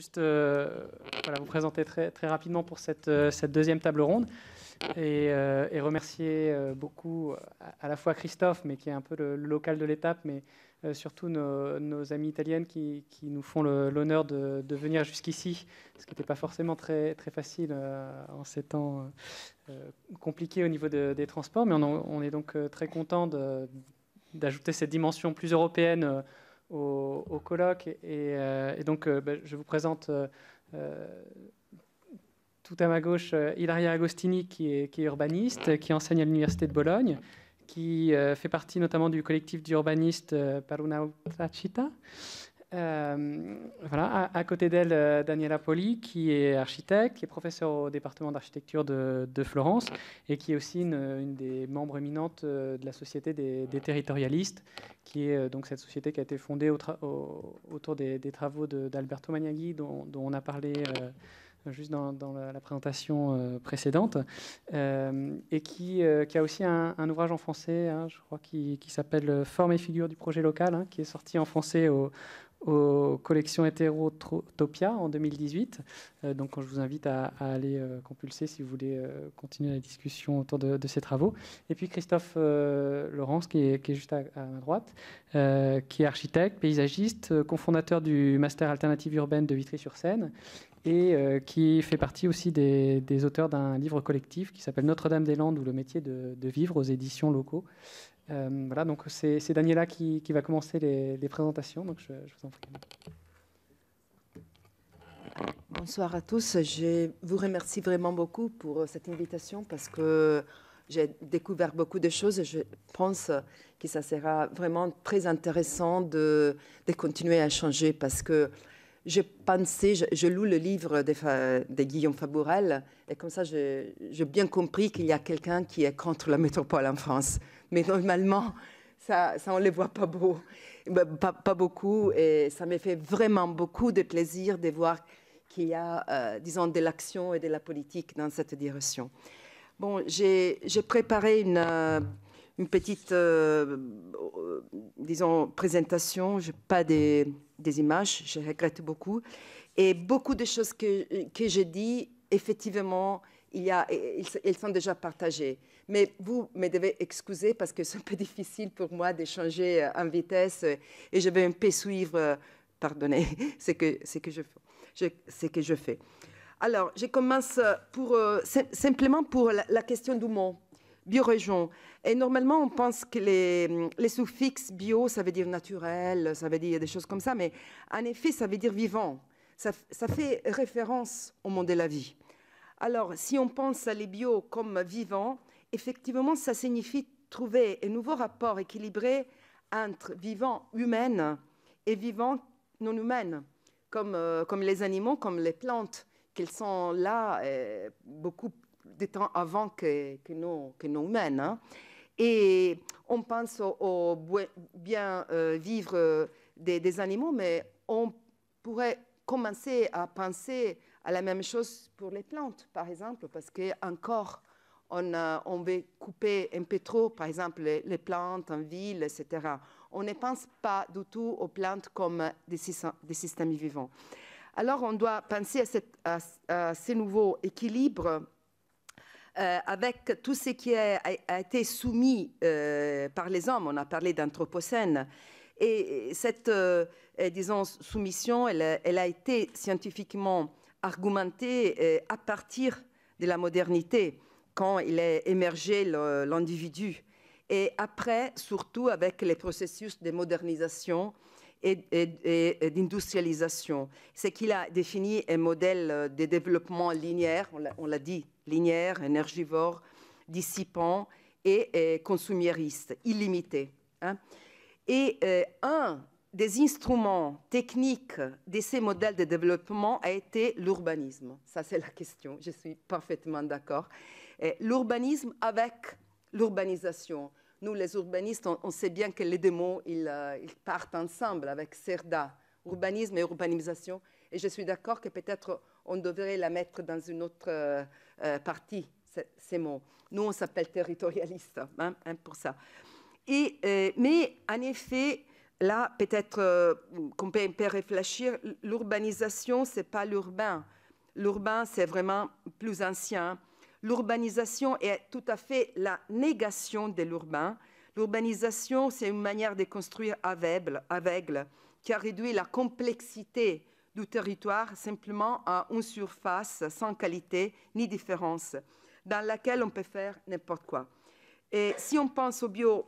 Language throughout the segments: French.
juste voilà, vous présenter très, rapidement pour cette, cette deuxième table ronde. Et, et remercier beaucoup à, la fois Christophe, mais qui est un peu le, local de l'étape, mais surtout nos, nos, amies italiennes qui, nous font l'honneur de, venir jusqu'ici, ce qui n'était pas forcément très, facile en ces temps compliqués au niveau des transports, mais on est donc très content d'ajouter cette dimension plus européenne au, colloque. Et, euh, donc, euh, ben, je vous présente euh, tout à ma gauche Ilaria Agostini, qui est, urbaniste, qui enseigne à l'Université de Bologne, qui fait partie notamment du collectif d'urbanistes Par una Cita. Euh, voilà, à, côté d'elle, euh, Daniela Poli, qui est architecte, qui est professeur au département d'architecture de, Florence et qui est aussi une, des membres éminentes euh, de la Société des, territorialistes, qui est donc cette société qui a été fondée autour des, travaux d'Alberto Magnaghi, dont, on a parlé juste dans, la, présentation précédente, et qui, qui, a aussi un, ouvrage en français, hein, je crois, qui, s'appelle Forme et figure du projet local, hein, qui est sorti en français au, aux collections Hétérotopia en 2018. Euh, donc, je vous invite à, aller euh, compulser si vous voulez euh, continuer la discussion autour de, ces travaux. Et puis Christophe Laurence, qui est, juste à, ma droite, qui est architecte, paysagiste, cofondateur du Master Alternative Urbaine de Vitry-sur-Seine et qui fait partie aussi des, auteurs d'un livre collectif qui s'appelle Notre-Dame-des-Landes ou le métier de, vivre aux éditions locaux. Euh, voilà, donc c'est Daniela qui, va commencer les, présentations, donc je, vous en prie. Bonsoir à tous. Je vous remercie vraiment beaucoup pour cette invitation parce que j'ai découvert beaucoup de choses et je pense que ça sera vraiment très intéressant de, de continuer à changer parce que j'ai pensé, je, loue le livre de, Guillaume Fabourel, et comme ça, j'ai bien compris qu'il y a quelqu'un qui est contre la métropole en France. Mais normalement, ça, on ne les voit pas, beau, bah, pas, beaucoup, et ça me fait vraiment beaucoup de plaisir de voir qu'il y a, euh, disons, de l'action et de la politique dans cette direction. Bon, j'ai préparé une... Euh, petite, euh, disons, présentation. Je pas des, des, images, je regrette beaucoup. Et beaucoup de choses que, que j'ai dit, effectivement, il y a, ils, sont déjà partagées. Mais vous me devez excuser parce que c'est un peu difficile pour moi d'échanger en vitesse et je vais un peu suivre, pardonnez, ce que, que, je, je, ce que je fais. Alors, je commence pour, euh, simplement pour la, question du mot biorégion. Et normalement, on pense que les, suffixes bio, ça veut dire naturel, ça veut dire des choses comme ça, mais en effet, ça veut dire vivant. Ça, fait référence au monde de la vie. Alors, si on pense à les bio comme vivants, effectivement, ça signifie trouver un nouveau rapport équilibré entre vivant humain et vivant non humain, comme, euh, comme les animaux, comme les plantes, qu'ils sont là euh, beaucoup des temps avant que, que, nous, humains. Hein. Et on pense au, bien euh, vivre euh, des, animaux, mais on pourrait commencer à penser à la même chose pour les plantes, par exemple, parce qu'encore, on, on veut couper un peu trop, par exemple, les, plantes en ville, etc. On ne pense pas du tout aux plantes comme des, systèmes vivants. Alors, on doit penser à, cette, à, à ces nouveaux équilibres euh, avec tout ce qui a, été soumis euh, par les hommes. On a parlé d'anthropocène. Et cette, euh, disons, soumission, elle, a été scientifiquement argumentée à partir de la modernité, quand il a émergé l'individu. Et après, surtout avec les processus de modernisation et, et d'industrialisation. C'est qu'il a défini un modèle de développement linéaire, on l'a dit linéaire, énergivore, dissipant et, consumériste, illimité. Hein. Et euh, un des instruments techniques de ces modèles de développement a été l'urbanisme. Ça, c'est la question. Je suis parfaitement d'accord. L'urbanisme avec l'urbanisation. Nous, les urbanistes, on, sait bien que les deux mots, ils, partent ensemble avec CERDA, urbanisme et urbanisation. Et je suis d'accord que peut-être on devrait la mettre dans une autre euh, euh, partie, ces mots. Nous, on s'appelle territorialiste hein, hein, pour ça. Et, euh, mais en effet, là, peut-être qu'on peut, peut réfléchir, l'urbanisation, ce n'est pas l'urbain. L'urbain, c'est vraiment plus ancien. L'urbanisation est tout à fait la négation de l'urbain. L'urbanisation, c'est une manière de construire aveugle, qui a réduit la complexité du territoire simplement à une surface sans qualité ni différence, dans laquelle on peut faire n'importe quoi. Et si on pense au bio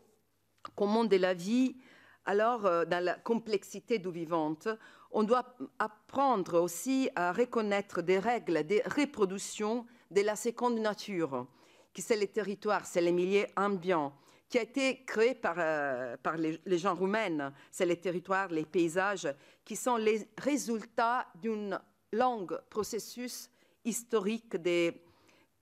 comme monde de la vie, alors euh, dans la complexité du vivante, on doit apprendre aussi à reconnaître des règles des reproductions de la seconde nature, qui c'est les territoires, c'est les milieux ambiants, qui a été créé par, euh, par les, gens roumains. C'est les territoires, les paysages, qui sont les résultats d'un long processus historique de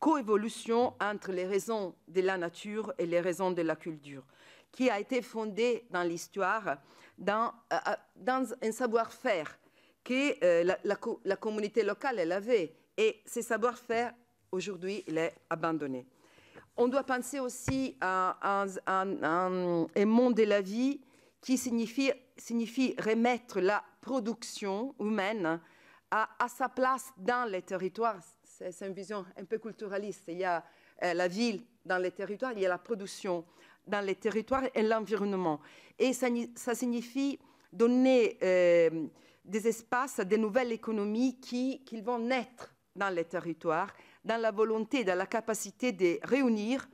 coévolution entre les raisons de la nature et les raisons de la culture, qui a été fondé dans l'histoire dans, euh, euh, dans un savoir-faire que la, la, communauté locale elle avait. Et ce savoir-faire, aujourd'hui, il est abandonné on doit penser aussi à, un monde de la vie qui signifie, remettre la production humaine à, sa place dans les territoires. C'est une vision un peu culturaliste. Il y a euh, la ville dans les territoires, il y a la production dans les territoires et l'environnement. Et ça, signifie donner euh, des espaces à des nouvelles économies qui vont naître dans les territoires dans la volonté, dans la capacité de réunir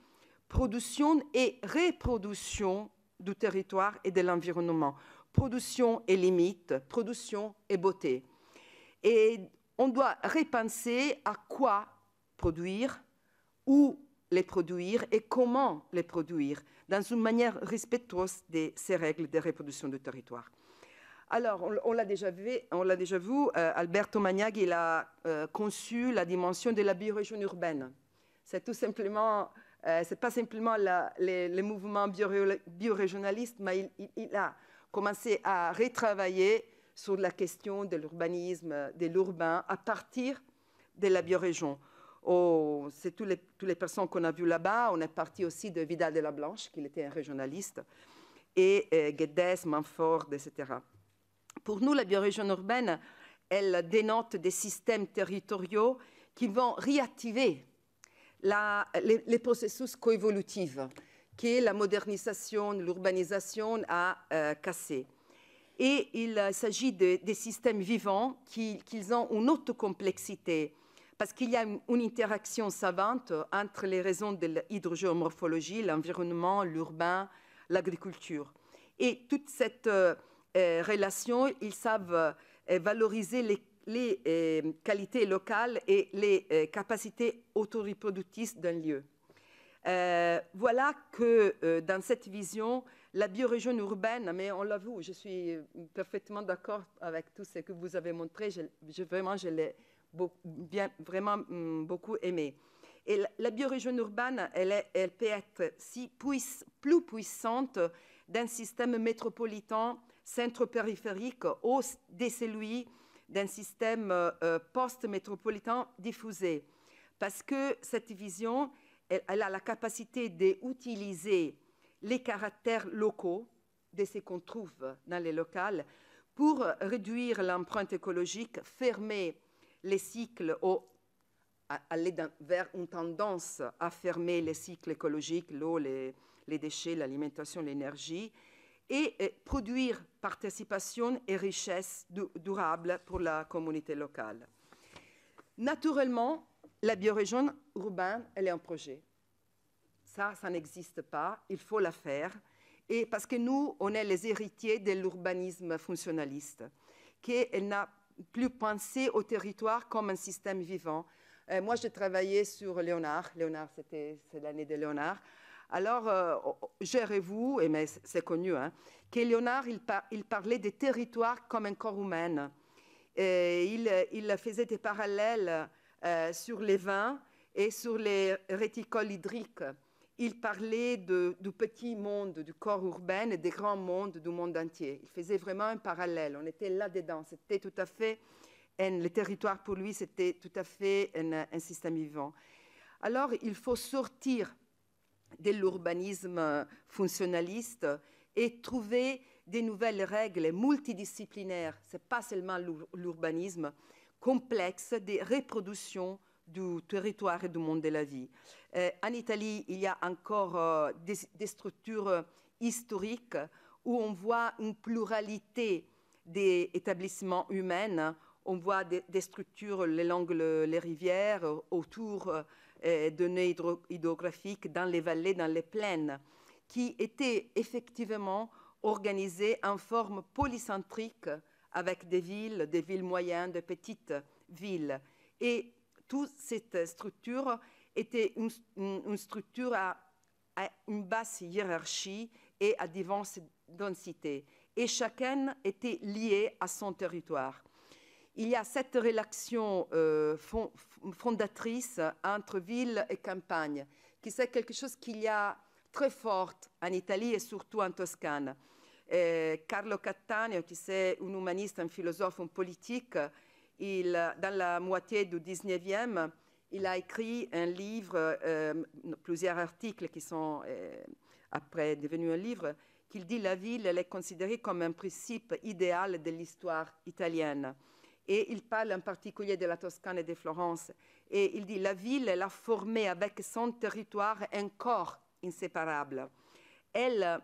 production et reproduction du territoire et de l'environnement, production et limite, production et beauté. Et on doit repenser à quoi produire, où les produire et comment les produire, dans une manière respectueuse de ces règles de reproduction du territoire. Alors, on, l'a déjà vu, on l'a euh, Alberto Magnaghi il a euh, conçu la dimension de la biorégion urbaine. C'est tout simplement, euh, c'est pas simplement les, mouvements biorégionalistes, mais il, a commencé à retravailler sur la question de l'urbanisme, de l'urbain, à partir de la biorégion. C'est toutes les, toutes les personnes qu'on a vues là-bas. On est parti aussi de Vidal de la Blanche, qui était un régionaliste, et Guedes, Manford, etc. Pour nous, la biorégion urbaine, elle dénote des systèmes territoriaux qui vont réactiver les, processus coévolutifs que la modernisation, l'urbanisation a euh. Et il s'agit de, des systèmes vivants qui, ont une autre complexité, parce qu'il y a une, interaction savante entre les raisons de l'hydrogéomorphologie, l'environnement, l'urbain, l'agriculture. Et toute cette euh, relations, ils savent euh, valoriser les, euh, qualités locales et les capacités autoreproductives d'un lieu. voilà que dans cette vision, la biorégion urbaine, mais on l'a vu, je suis parfaitement d'accord avec tout ce que vous avez montré, je, vraiment, je l'ai vraiment mm, beaucoup aimé. Et la, biorégion urbaine, elle, peut être si plus puissante d'un système métropolitain centro-périphérique au de celui d'un système euh, euh, post-métropolitain diffusé. Parce que cette vision, elle, a la capacité d'utiliser les caractères locaux de ce qu'on trouve dans les locales pour réduire l'empreinte écologique, fermer les cycles ou aller vers une tendance à fermer les cycles écologiques, l'eau, les déchets, l'alimentation, l'énergie, et produire participation et richesse durable pour la communauté locale. Naturellement, la biorégion urbaine, elle est un projet. Ça, ça n'existe pas, il faut la faire. Et parce que nous, on est les héritiers de l'urbanisme fonctionnaliste, qui n'a plus pensé au territoire comme un système vivant. Euh, moi, j'ai travaillé sur Léonard. Léonard, c'était l'année de Léonard. Alors, euh, gérez-vous, et c'est connu, hein, que Léonard, il, parlait des territoires comme un corps humain. il, faisait des parallèles euh, sur les vins et sur les réticoles hydriques. Il parlait du petit monde du corps urbain et des grands mondes du monde entier. Il faisait vraiment un parallèle. On était là-dedans. C'était tout à fait, le territoire pour lui, c'était tout à fait un système vivant. Alors, il faut sortir de l'urbanisme fonctionnaliste et trouver des nouvelles règles multidisciplinaires, ce n'est pas seulement l'urbanisme, complexe des reproductions du territoire et du monde de la vie. Euh, en Italie, il y a encore euh, des, structures historiques où on voit une pluralité des établissements humains. On voit des, structures le long les rivières, autour euh, nœuds hydrographiques, dans les vallées, dans les plaines, qui étaient effectivement organisées en forme polycentrique avec des villes, des villes moyennes, de petites villes. Et toute cette structure était une, structure à, une basse hiérarchie et à diverses densités. Et chacune était liée à son territoire. Il y a cette relation euh, fondatrice entre ville et campagne, qui c'est quelque chose qu'il y a très forte en Italie et surtout en Toscane. Carlo Cattaneo, qui c'est un humaniste, un philosophe, un politique, dans la moitié du 19e, il a écrit un livre, euh, plusieurs articles qui sont euh, après devenus un livre, qu'il dit la ville elle est considérée comme un principe idéal de l'histoire italienne. Et il parle en particulier de la Toscane et de Florence. Et il dit la ville, elle a formé avec son territoire un corps inséparable. Elle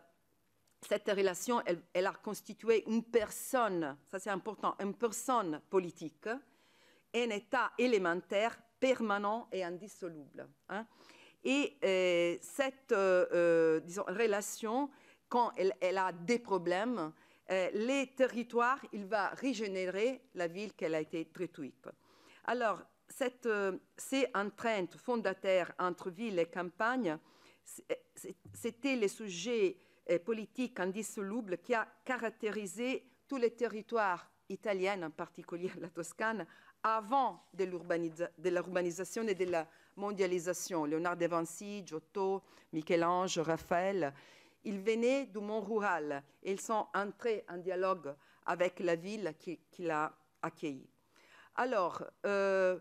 cette relation, elle, a constitué une personne, ça c'est important, une personne politique, un état élémentaire, permanent et indissoluble. Hein. Et euh, cette euh, euh, relation, quand elle, a des problèmes, les territoires, il va régénérer la ville qu'elle a été détruite. Alors, cette, ces entraînes fondateurs entre ville et campagne, c'était les sujets politique indissoluble qui a caractérisé tous les territoires italiens, en particulier la Toscane, avant de l'urbanisation et de la mondialisation. Léonard de Vinci, Giotto, Michel-Ange, Raphaël, ils venaient du monde rural et ils sont entrés en dialogue avec la ville qui, l'a accueilli. Alors, euh,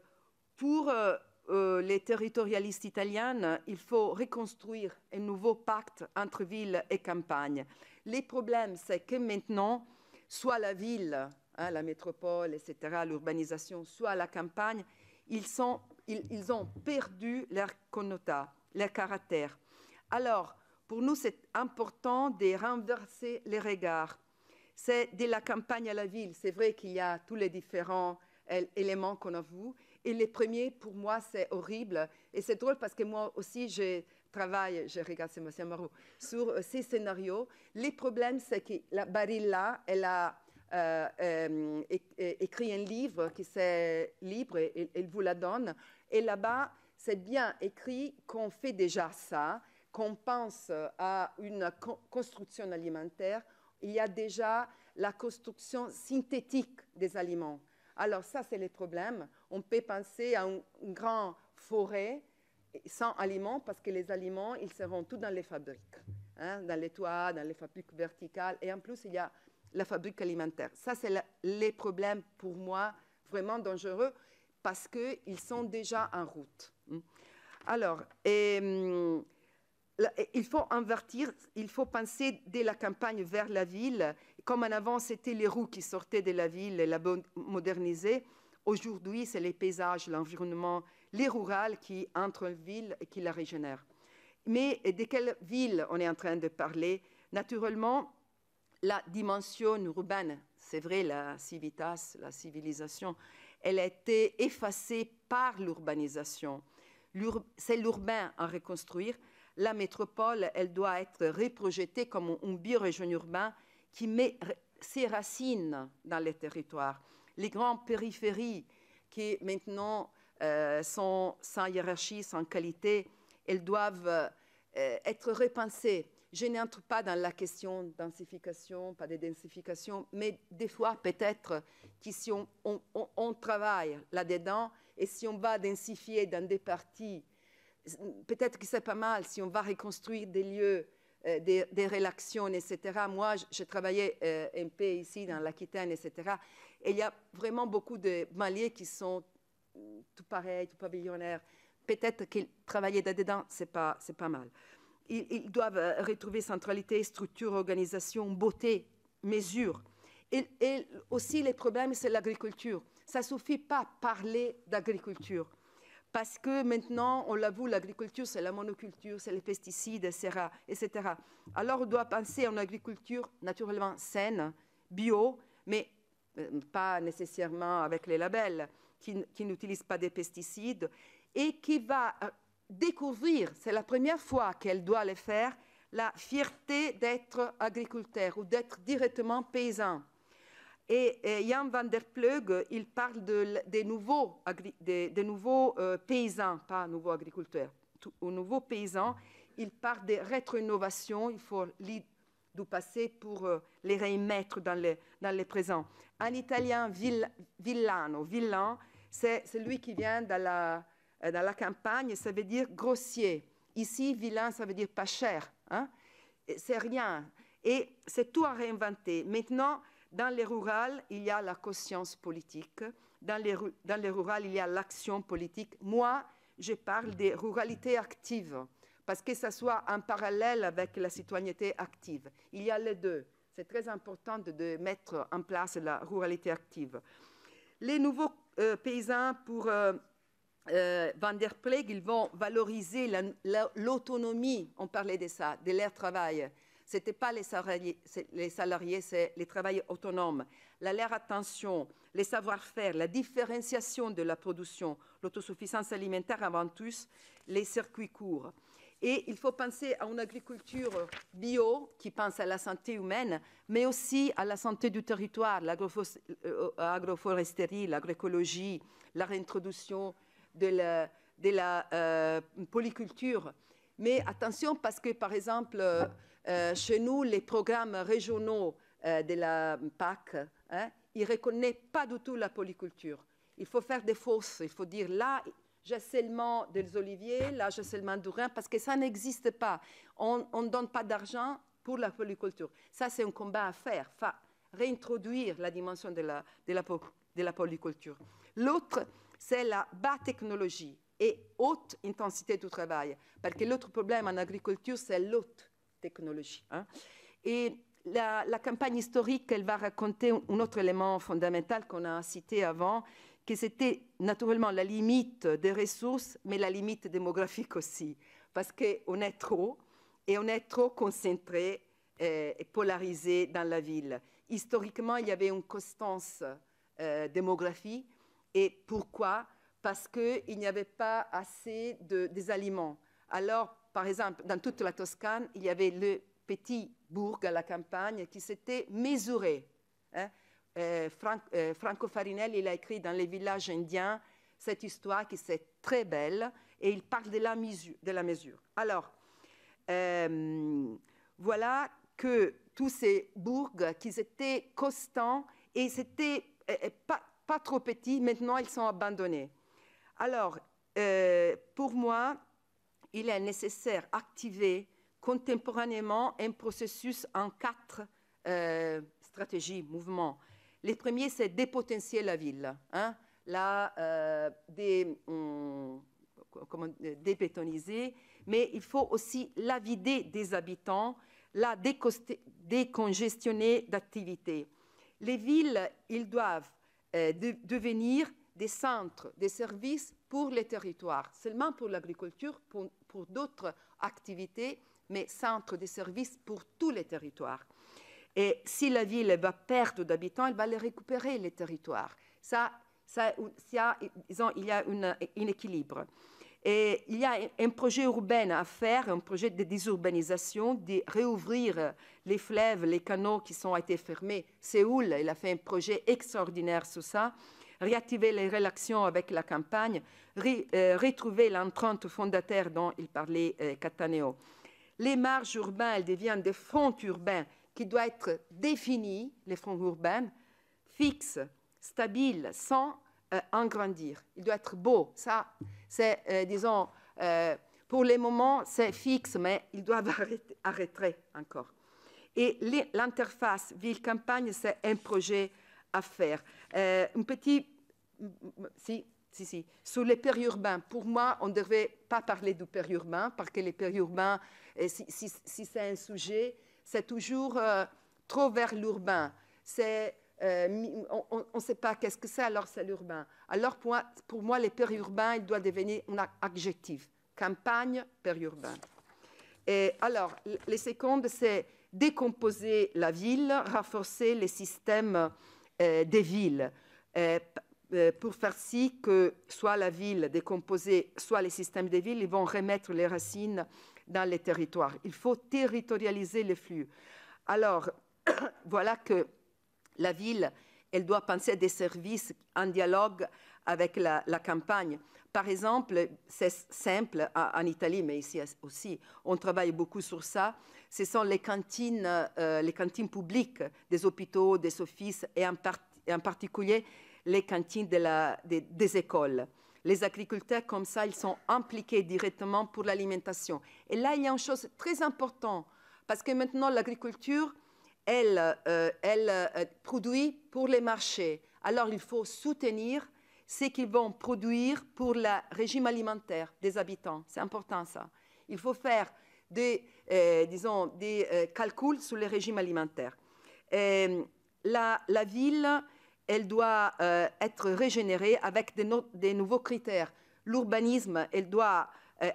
pour euh, euh, les territorialistes italiens, il faut reconstruire un nouveau pacte entre ville et campagne. Les problèmes, c'est que maintenant, soit la ville, hein, la métropole, etc., l'urbanisation, soit la campagne, ils, ont perdu leur connota, leur caractère. Alors, pour nous, c'est important de renverser les regards. C'est de la campagne à la ville. C'est vrai qu'il y a tous les différents éléments qu'on a vus, et les premiers, pour moi, c'est horrible. Et c'est drôle parce que moi aussi, je travaille, je regarde Sébastien Marot, sur euh, ces scénarios. Les problèmes, c'est que la Barilla, elle a euh, euh, écrit un livre qui c'est libre et elle vous la donne. Et là-bas, c'est bien écrit qu'on fait déjà ça, qu'on pense à une construction alimentaire. Il y a déjà la construction synthétique des aliments. Alors ça, c'est le problème. On peut penser à une, grande forêt sans aliments parce que les aliments, ils seront tous dans les fabriques, hein, dans les toits, dans les fabriques verticales. Et en plus, il y a la fabrique alimentaire. Ça, c'est les problèmes pour moi vraiment dangereux parce qu'ils sont déjà en route. Alors, hum, il faut invertir, il faut penser dès la campagne vers la ville. Comme en avant, c'était les roues qui sortaient de la ville et la modernisaient. Aujourd'hui, c'est les paysages, l'environnement, les rurales qui entrent en ville et qui la régénèrent. Mais de quelle ville on est en train de parler? Naturellement, la dimension urbaine, c'est vrai, la civitas, la civilisation, elle a été effacée par l'urbanisation. C'est l'urbain à reconstruire, la métropole, elle doit être reprojetée comme un biorégion urbain qui met ses racines dans les territoires. Les grandes périphéries qui maintenant euh, sont sans hiérarchie, sans qualité, elles doivent euh, être repensées. Je n'entre pas dans la question densification, pas de densification, mais des fois peut-être que si on travaille là-dedans et si on va densifier dans des parties peut-être que c'est pas mal si on va reconstruire des lieux, euh, des, relations, etc. Moi, je, travaillais euh, peu ici dans l'Aquitaine, etc. Et il y a vraiment beaucoup de Maliens qui sont tout pareils, tout pavillonnaires. Peut-être qu'ils travaillaient là-dedans, c'est pas, c'est pas mal. Ils, doivent euh, retrouver centralité, structure, organisation, beauté mesure. Et, et aussi, les problèmes, c'est l'agriculture. Ça ne suffit pas parler d'agriculture. Parce que maintenant, on l'avoue, l'agriculture, c'est la monoculture, c'est les pesticides, etc., Alors, on doit penser à une agriculture naturellement saine, bio, mais euh, pas nécessairement avec les labels, qui, qui n'utilise pas des pesticides, et qui va euh, découvrir, c'est la première fois qu'elle doit le faire, la fierté d'être agriculteur ou d'être directement paysan. Et, Jan van der Pleug, il parle des nouveaux, nouveaux euh, paysans, pas nouveaux agriculteurs, aux nouveaux paysans. Il parle de rétro-innovation, il faut du passé pour euh, les remettre dans le, dans le présent. En italien, villano, villan, c'est celui qui vient dans la, euh, la campagne, ça veut dire grossier. Ici, vilain, ça veut dire pas cher. Hein? C'est rien. Et c'est tout à réinventer. Maintenant, dans les rurales, il y a la conscience politique. Dans les, rurales, il y a l'action politique. Moi, je parle des ruralités actives, parce que ça soit en parallèle avec la citoyenneté active. Il y a les deux. C'est très important de, mettre en place la ruralité active. Les nouveaux euh, paysans, pour euh, euh, Van der Pleeg, ils vont valoriser l'autonomie, on parlait de ça, de leur travail. Ce n'était pas les salariés, les c'est les travailleurs autonomes. La leur attention, les savoir-faire, la différenciation de la production, l'autosuffisance alimentaire avant tout, les circuits courts. Et il faut penser à une agriculture bio qui pense à la santé humaine, mais aussi à la santé du territoire, l'agroforesterie, l'agroécologie, la réintroduction de la, euh, polyculture. Mais attention parce que, par exemple, euh, euh, chez nous, les programmes régionaux euh, de la PAC, hein, ils ne reconnaissent pas du tout la polyculture. Il faut faire des fausses. Il faut dire là, j'ai seulement des oliviers, là, j'ai seulement du rhin, parce que ça n'existe pas. On ne donne pas d'argent pour la polyculture. Ça, c'est un combat à faire. Enfin, réintroduire la dimension de la, de la, polyculture. L'autre, c'est la bas technologie et haute intensité du travail. Parce que l'autre problème en agriculture, c'est l'haute technologie. Hein. Et la, campagne historique, elle va raconter un autre élément fondamental qu'on a cité avant, que c'était naturellement la limite des ressources, mais la limite démographique aussi. Parce qu'on est trop, et on est trop concentré euh, et polarisé dans la ville. Historiquement, il y avait une constance euh, démographie. Et pourquoi? Parce qu'il n'y avait pas assez de, des aliments. Alors, par exemple, dans toute la Toscane, il y avait le petit bourg à la campagne qui s'était mesuré. Hein. Euh, euh, Franco Farinelli il a écrit dans les villages indiens cette histoire qui est très belle et il parle de la mesure. Alors, euh, voilà que tous ces bourgs qui étaient constants et c'était pas, trop petits, maintenant ils sont abandonnés. Alors, pour moi, il est nécessaire d'activer contemporanément un processus en quatre euh, stratégies, mouvements. Les premiers, c'est dépotentier la ville, hein, la euh, débétoniser, mais il faut aussi la vider des habitants, la décongestionner d'activités. Les villes, ils doivent devenir des centres, des services pour les territoires, seulement pour l'agriculture, pour, d'autres activités, mais centres de services pour tous les territoires. Et si la ville va perdre d'habitants, elle va les récupérer, les territoires. Ça, ça, il y a un équilibre. Et il y a un projet urbain à faire, un projet de désurbanisation, de réouvrir les fleuves, les canaux qui sont été fermés. Séoul, il a fait un projet extraordinaire sur ça réactiver les relations avec la campagne, euh, retrouver l'entrante fondateur dont il parlait euh, Cataneo. Les marges urbaines elles deviennent des fronts urbains qui doivent être définis, les fronts urbains, fixes, stabiles, sans euh, engrandir. Il doit être beau. Ça, c'est, disons, pour le moment, c'est fixe, mais ils doivent arrêter, encore. Et l'interface ville-campagne, c'est un projet à faire. Euh, un petit, si, si, si, sur les périurbains, pour moi, on ne devrait pas parler du périurbain, parce que les périurbains, euh, si, si, si c'est un sujet, c'est toujours euh, trop vers l'urbain. C'est euh, on ne sait pas qu'est-ce que c'est, alors c'est l'urbain. Alors pour moi, les périurbains, il doit devenir un adjectif. Campagne, périurbain. Et alors, les secondes, c'est décomposer la ville, renforcer les systèmes euh, des villes. Pour faire si que soit la ville décomposée, soit les systèmes des villes, ils vont remettre les racines dans les territoires. Il faut territorialiser les flux. Alors, voilà que la ville, elle doit penser des services en dialogue avec la, campagne. Par exemple, c'est simple en Italie, mais ici aussi, on travaille beaucoup sur ça. Ce sont les cantines, euh, les cantines publiques des hôpitaux, des offices et en, particulier les cantines des, écoles. Les agriculteurs, comme ça, ils sont impliqués directement pour l'alimentation. Et là, il y a une chose très importante, parce que maintenant, l'agriculture, elle, euh, elle euh, produit pour les marchés. Alors il faut soutenir ce qu'ils vont produire pour le régime alimentaire des habitants. C'est important ça. Il faut faire des, euh, disons, des calculs sur le régime alimentaire. La, la, ville, elle doit être régénérée avec des, nouveaux critères. L'urbanisme, elle doit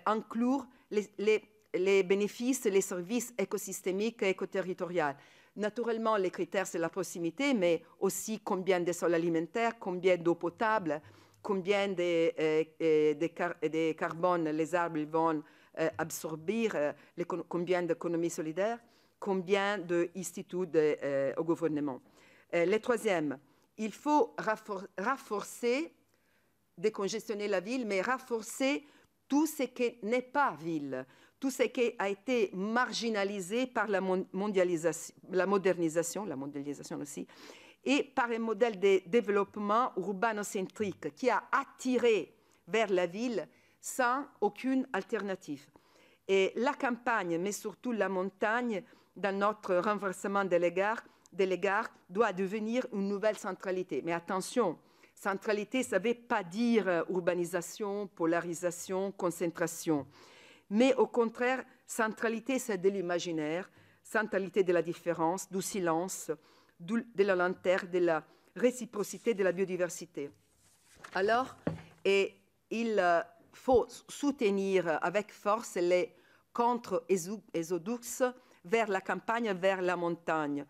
inclure les, les, les bénéfices, les services écosystémiques et écoterritoriaux. Naturellement, les critères, c'est la proximité, mais aussi combien de sols alimentaires, combien d'eau potable, combien de, euh, euh, carbone les arbres vont euh, absorber, combien d'économies solidaires, combien d'instituts au gouvernement. le troisième, il faut renforcer, décongestionner la ville, mais renforcer tout ce qui n'est pas ville tout ce qui a été marginalisé par la, mondialisation, la modernisation, la mondialisation aussi, et par un modèle de développement urbanocentrique qui a attiré vers la ville sans aucune alternative. Et la campagne, mais surtout la montagne, dans notre renversement de l'égard, doit devenir une nouvelle centralité. Mais attention, centralité, ça ne veut pas dire urbanisation, polarisation, concentration mais au contraire, centralité, c'est de l'imaginaire, centralité de la différence, du silence, de la lanterne, de la réciprocité, de la biodiversité. Alors, et il euh, faut soutenir avec force les contre-exodus vers la campagne, vers la montagne,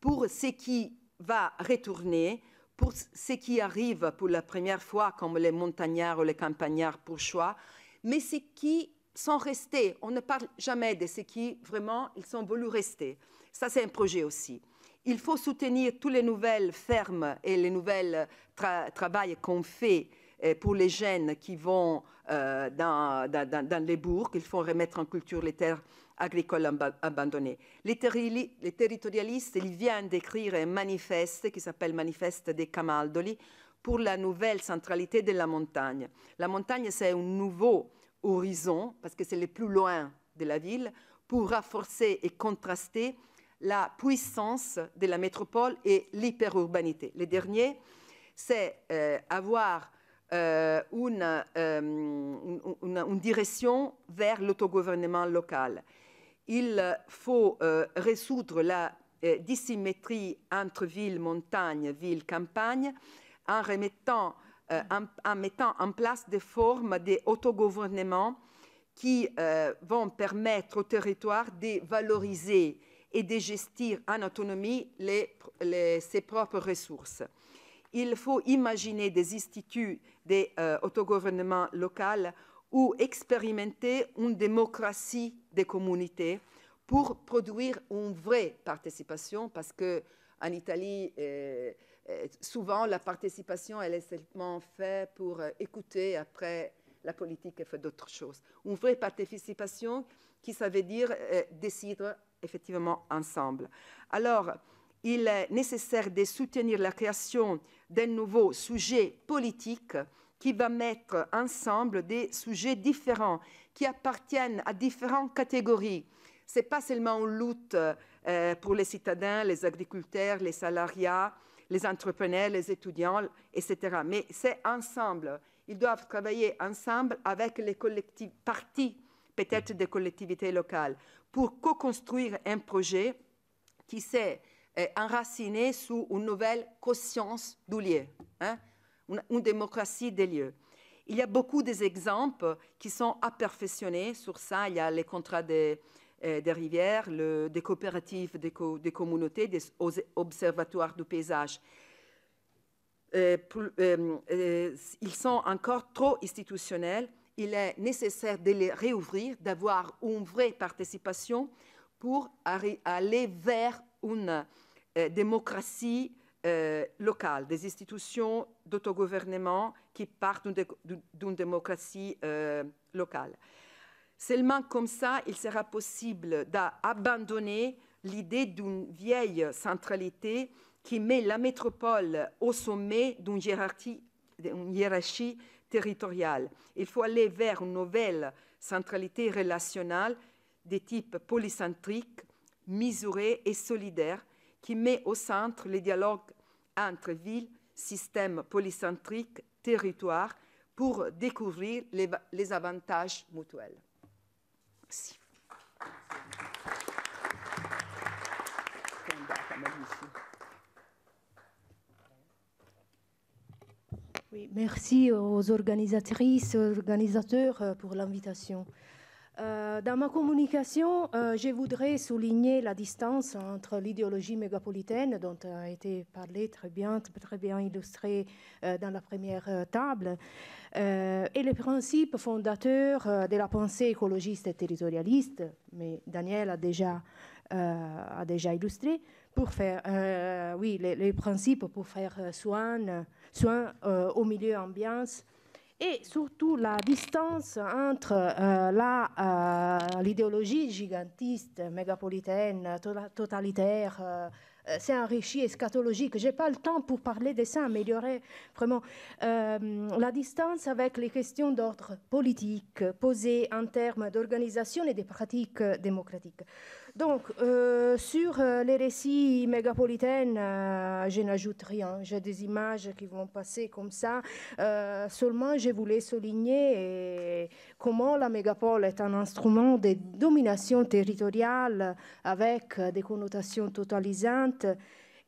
pour ce qui va retourner, pour ce qui arrive pour la première fois, comme les montagnards ou les campagnards pour choix, mais ce qui sont restés. On ne parle jamais de ceux qui, vraiment, ils sont voulu rester. Ça, c'est un projet aussi. Il faut soutenir toutes les nouvelles fermes et les nouvelles travaux qu'on fait euh, pour les jeunes qui vont euh, dans, dans, les bourgs. Il faut remettre en culture les terres agricoles abandonnées. Les, territorialistes, ils viennent d'écrire un manifeste qui s'appelle Manifeste des Camaldoli pour la nouvelle centralité de la montagne. La montagne, c'est un nouveau horizon, parce que c'est le plus loin de la ville, pour renforcer et contraster la puissance de la métropole et l'hyperurbanité. Le dernier, c'est euh, avoir euh, euh, une, direction vers l'autogouvernement local. Il faut résoudre la dissymétrie entre ville, montagne, ville, campagne en remettant euh, en, mettant en place des formes d'autogouvernement qui euh, vont permettre au territoire de valoriser et de gestir en autonomie ses propres ressources. Il faut imaginer des instituts d'autogouvernement euh, local ou expérimenter une démocratie des communautés pour produire une vraie participation, parce qu'en Italie, euh, souvent, la participation, elle est seulement faite pour euh, écouter, après, la politique, elle fait d'autres choses. Une vraie participation qui, ça veut dire euh, décider effectivement ensemble. Alors, il est nécessaire de soutenir la création d'un nouveau sujet politique qui va mettre ensemble des sujets différents, qui appartiennent à différentes catégories. Ce n'est pas seulement une lutte pour les citadins, les agriculteurs, les salariés, les entrepreneurs, les étudiants, etc. Mais c'est ensemble. Ils doivent travailler ensemble avec les collectivités, parties peut-être des collectivités locales, pour co-construire un projet qui sait est enracinée sous une nouvelle conscience du une, démocratie des lieux. Il y a beaucoup d'exemples qui sont à perfectionner sur ça. Il y a les contrats des, euh, rivières, des coopératives, des, des, communautés, des observatoires du paysage. Euh, euh, ils sont encore trop institutionnels. Il est nécessaire de les réouvrir, d'avoir une vraie participation pour aller vers une démocratie locale, des institutions d'autogouvernement qui partent d'une démocratie locale. Seulement comme ça, il sera possible d'abandonner l'idée d'une vieille centralité qui met la métropole au sommet d'une hiérarchie, territoriale. Il faut aller vers une nouvelle centralité relationnelle de type polycentrique, mesurée et solidaire, qui met au centre les dialogues entre villes, systèmes polycentriques, territoires, pour découvrir les, avantages mutuels. merci aux organisatrices, et organisateurs euh, pour l'invitation. Euh, dans ma communication, euh, je voudrais souligner la distance entre l'idéologie mégapolitaine, dont a été parlé très bien, très bien illustré dans la première table, et les principes fondateurs de la pensée écologiste et territorialiste, mais Daniel a déjà, a déjà illustré, pour faire, oui, les, les, principes pour faire soin soins euh, au milieu ambiance et surtout la distance entre euh, euh, l'idéologie gigantiste, mégapolitaine, totalitaire, c'est enrichi eschatologique. Je n'ai pas le temps pour parler de ça, aurait vraiment la distance avec les questions d'ordre politique posées en termes d'organisation et des pratiques démocratiques. Donc, euh, sur euh, les récits mégapolitains, euh, je n'ajoute rien. J'ai des images qui vont passer comme ça. seulement, je voulais souligner comment la mégapole est un instrument de domination territoriale avec des connotations totalisantes.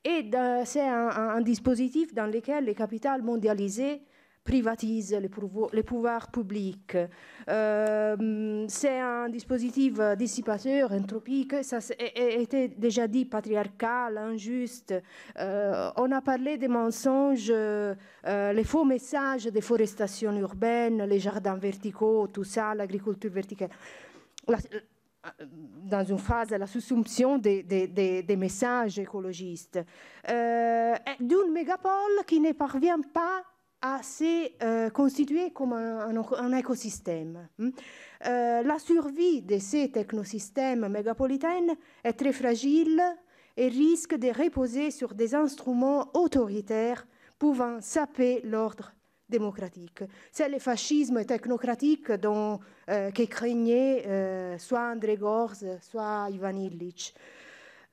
Et c'est un, dispositif dans lequel les capitales mondialisées privatise les, pouvoirs publics. Euh, c'est un dispositif dissipateur, entropique, ça a été déjà dit, patriarcal, injuste. Euh, on a parlé des mensonges, euh, les faux messages des forestations urbaines, les jardins verticaux, tout ça, l'agriculture verticale. dans une phase, la soussomption des, des messages écologistes, d'une mégapole qui ne parvient pas à se euh, constituer comme un, écosystème. Hmm. Euh, la survie de ces technosystèmes mégapolitains est très fragile et risque de reposer sur des instruments autoritaires pouvant saper l'ordre démocratique. C'est le fascisme technocratique dont, euh, que craignait soit André Gorz, soit Ivan Illich.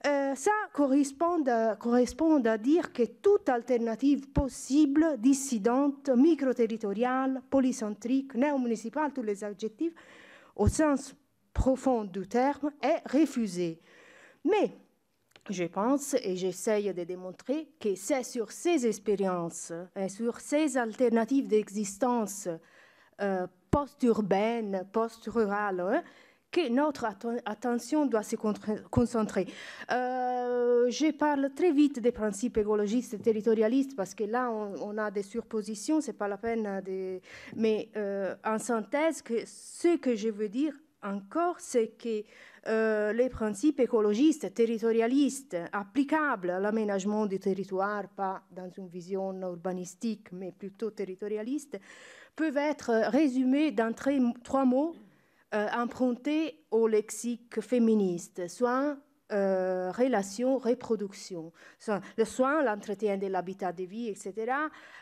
Euh, ça correspond à, dire que toute alternative possible, dissidente, micro-territoriale, polycentrique, néo-municipale, tous les adjectifs, au sens profond du terme, est refusée. Mais je pense et j'essaye de démontrer que c'est sur ces expériences sur ces alternatives d'existence euh, post-urbaines, post-rurales, hein, que notre attention doit se concentrer. Euh, je parle très vite des principes écologistes et territorialistes parce que là, on, a des surpositions, c'est pas la peine de... Mais euh, en synthèse, ce que je veux dire encore, c'est que euh, les principes écologistes, territorialistes, applicables à l'aménagement du territoire, pas dans une vision urbanistique, mais plutôt territorialiste, peuvent être résumés dans trois mots euh, au lexique féministe, soit euh, relation, reproduction, le soin, l'entretien de l'habitat de vie, etc.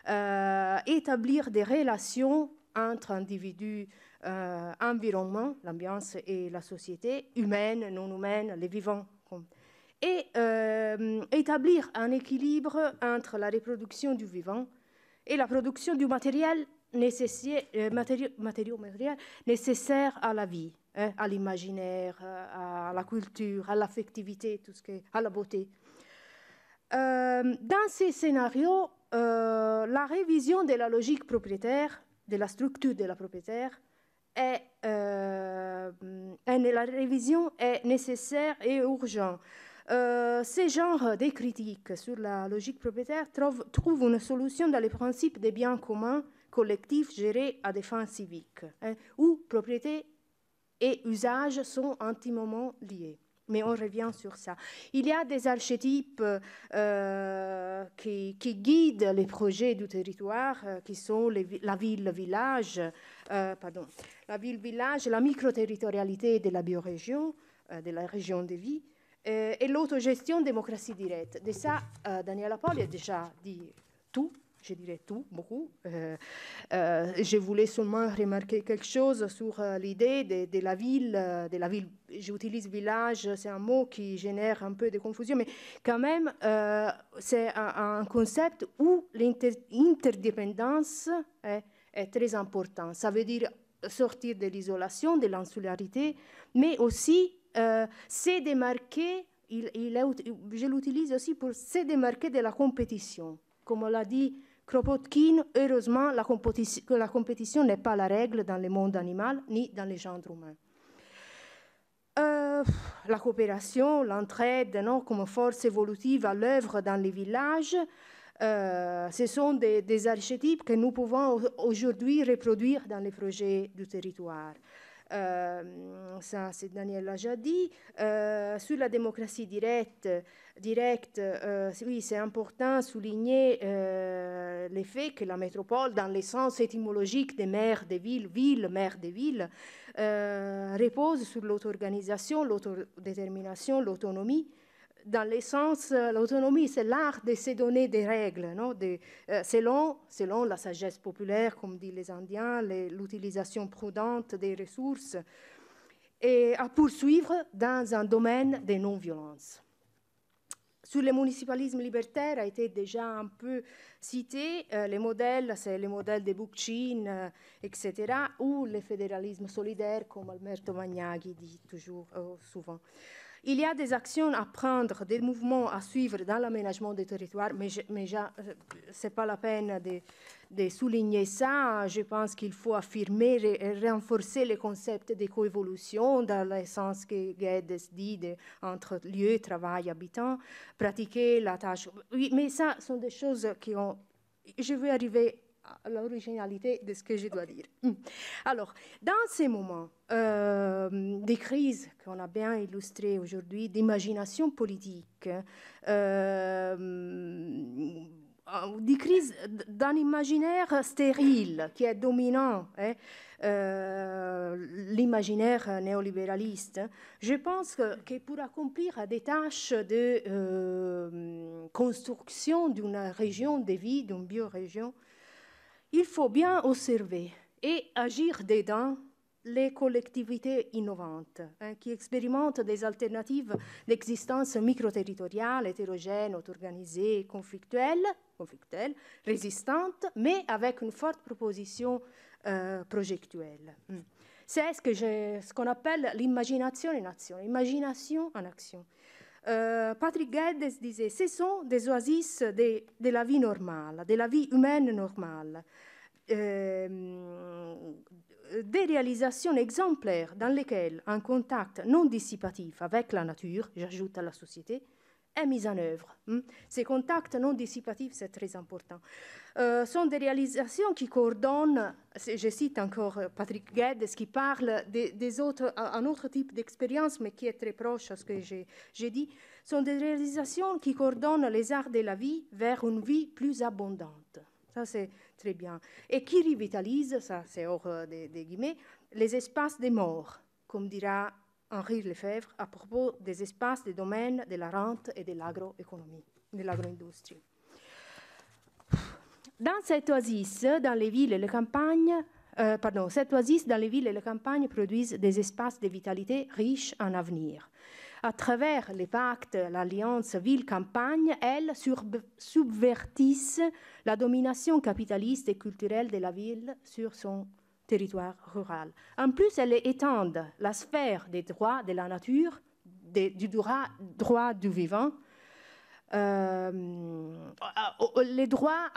Euh, établir des relations entre individus, euh, environnement, l'ambiance et la société, humaine, non humaine, les vivants. Et établir un équilibre entre la reproduction du vivant et la production du matériel euh, matériaux, nécessaires à la vie, hein, à l'imaginaire, à la culture, à l'affectivité, tout ce que, à la beauté. dans ces scénarios, la révision de la logique propriétaire, de la structure de la propriétaire, est, la révision est nécessaire et urgente. Euh, ces genres de critiques sur la logique propriétaire trouvent, une solution dans les principes des biens communs collectifs gérés à des fins civiques, hein, où propriété et usage sont intimement liés. Mais on revient sur ça. Il y a des archétypes euh, qui, guident les projets du territoire, euh, qui sont la ville-village, pardon, la ville-village, la microterritorialité de la biorégion, de la région de vie, euh, et l'autogestion démocratie directe. De ça, euh, Daniela Poli a déjà dit tout, je dirais tout, beaucoup. Euh, je voulais seulement remarquer quelque chose sur l'idée de, la ville, de la ville. J'utilise village, c'est un mot qui génère un peu de confusion, mais quand même, c'est un, concept où l'interdépendance est, très important. Ça veut dire sortir de l'isolation, de l'insularité, mais aussi euh, se démarquer, je l'utilise aussi pour se démarquer de la compétition. Comme l'a dit Kropotkin, heureusement, la compétition, n'est pas la règle dans le monde animal ni dans les genres humains. Euh, la coopération, l'entraide, comme force évolutive à l'œuvre dans les villages, euh, ce sont des, archétypes que nous pouvons aujourd'hui reproduire dans les projets du territoire. Euh, ça, Daniel l'a déjà dit. Euh, sur la démocratie directe, euh, oui, c'est important de souligner l'effet que la métropole, dans le sens étymologique des maires des villes, ville, maire des villes, repose sur l'auto-organisation, l'autodétermination, l'autonomie dans l'essence, euh, l'autonomie, c'est l'art de se donner des règles, non euh, selon, selon la sagesse populaire, comme disent les Indiens, l'utilisation prudente des ressources, et à poursuivre dans un domaine de non-violence. Sur le municipalisme libertaire a été déjà un peu cité, euh, les modèles, c'est le modèle de Bookchin, etc., ou le fédéralisme solidaire, comme Alberto Magnaghi dit toujours souvent. Il y a des actions à prendre, des mouvements à suivre dans l'aménagement des territoires, mais, ce n'est pas la peine de, souligner ça. Je pense qu'il faut affirmer et renforcer le concept de coévolution dans le sens que Guedes dit entre lieu, travail, habitants, pratiquer la tâche. Oui, mais ça sont des choses qui ont... Je vais arriver l'originalité de ce que je dois dire. Hmm. Alors, dans ces moments euh, des crises qu'on a bien illustrées aujourd'hui, d'imagination politique, euh, des crises d'un imaginaire stérile qui est dominant, hein, euh, l'imaginaire néolibéraliste, je pense que, que, pour accomplir des tâches de euh, construction d'une région de vie, d'une biorégion, il faut bien observer et agir dedans les collectivités innovantes hein, qui expérimentent des alternatives d'existence micro-territoriale, hétérogène, auto-organisée, conflictuelle, résistante, mais avec une forte proposition euh, projectuelle. Hmm. C'est ce qu'on ce qu'on appelle l'imagination en action, imagination en action. Euh, Patrick Guedes disait, ce sont des oasis de, de, la vie normale, de la vie humaine normale, euh, des réalisations exemplaires dans lesquelles un contact non dissipatif avec la nature, j'ajoute à la société, est mis en œuvre. Hmm. Ces contacts non dissipatifs, c'est très important. Euh, sont des réalisations qui coordonnent, je cite encore Patrick Guedes qui parle des, autre type d'expérience, mais qui est très proche à ce que j'ai dit, sont des réalisations qui coordonnent les arts de la vie vers une vie plus abondante. Ça, c'est très bien. Et qui revitalise, ça c'est hors euh, des, guillemets, les espaces des morts, comme dira Henri Lefebvre à propos des espaces des domaines de la rente et de l'agroéconomie, de l'agroindustrie. Dans cette oasis, dans les villes et les campagnes, euh, pardon, cette oasis dans les villes et les campagnes produisent des espaces de vitalité riches en avenir à travers les pactes, l'alliance ville-campagne, elles subvertissent la domination capitaliste et culturelle de la ville sur son territoire rural. En plus, elles étendent la sphère des droits de la nature, du droit, du vivant, euh, les droits,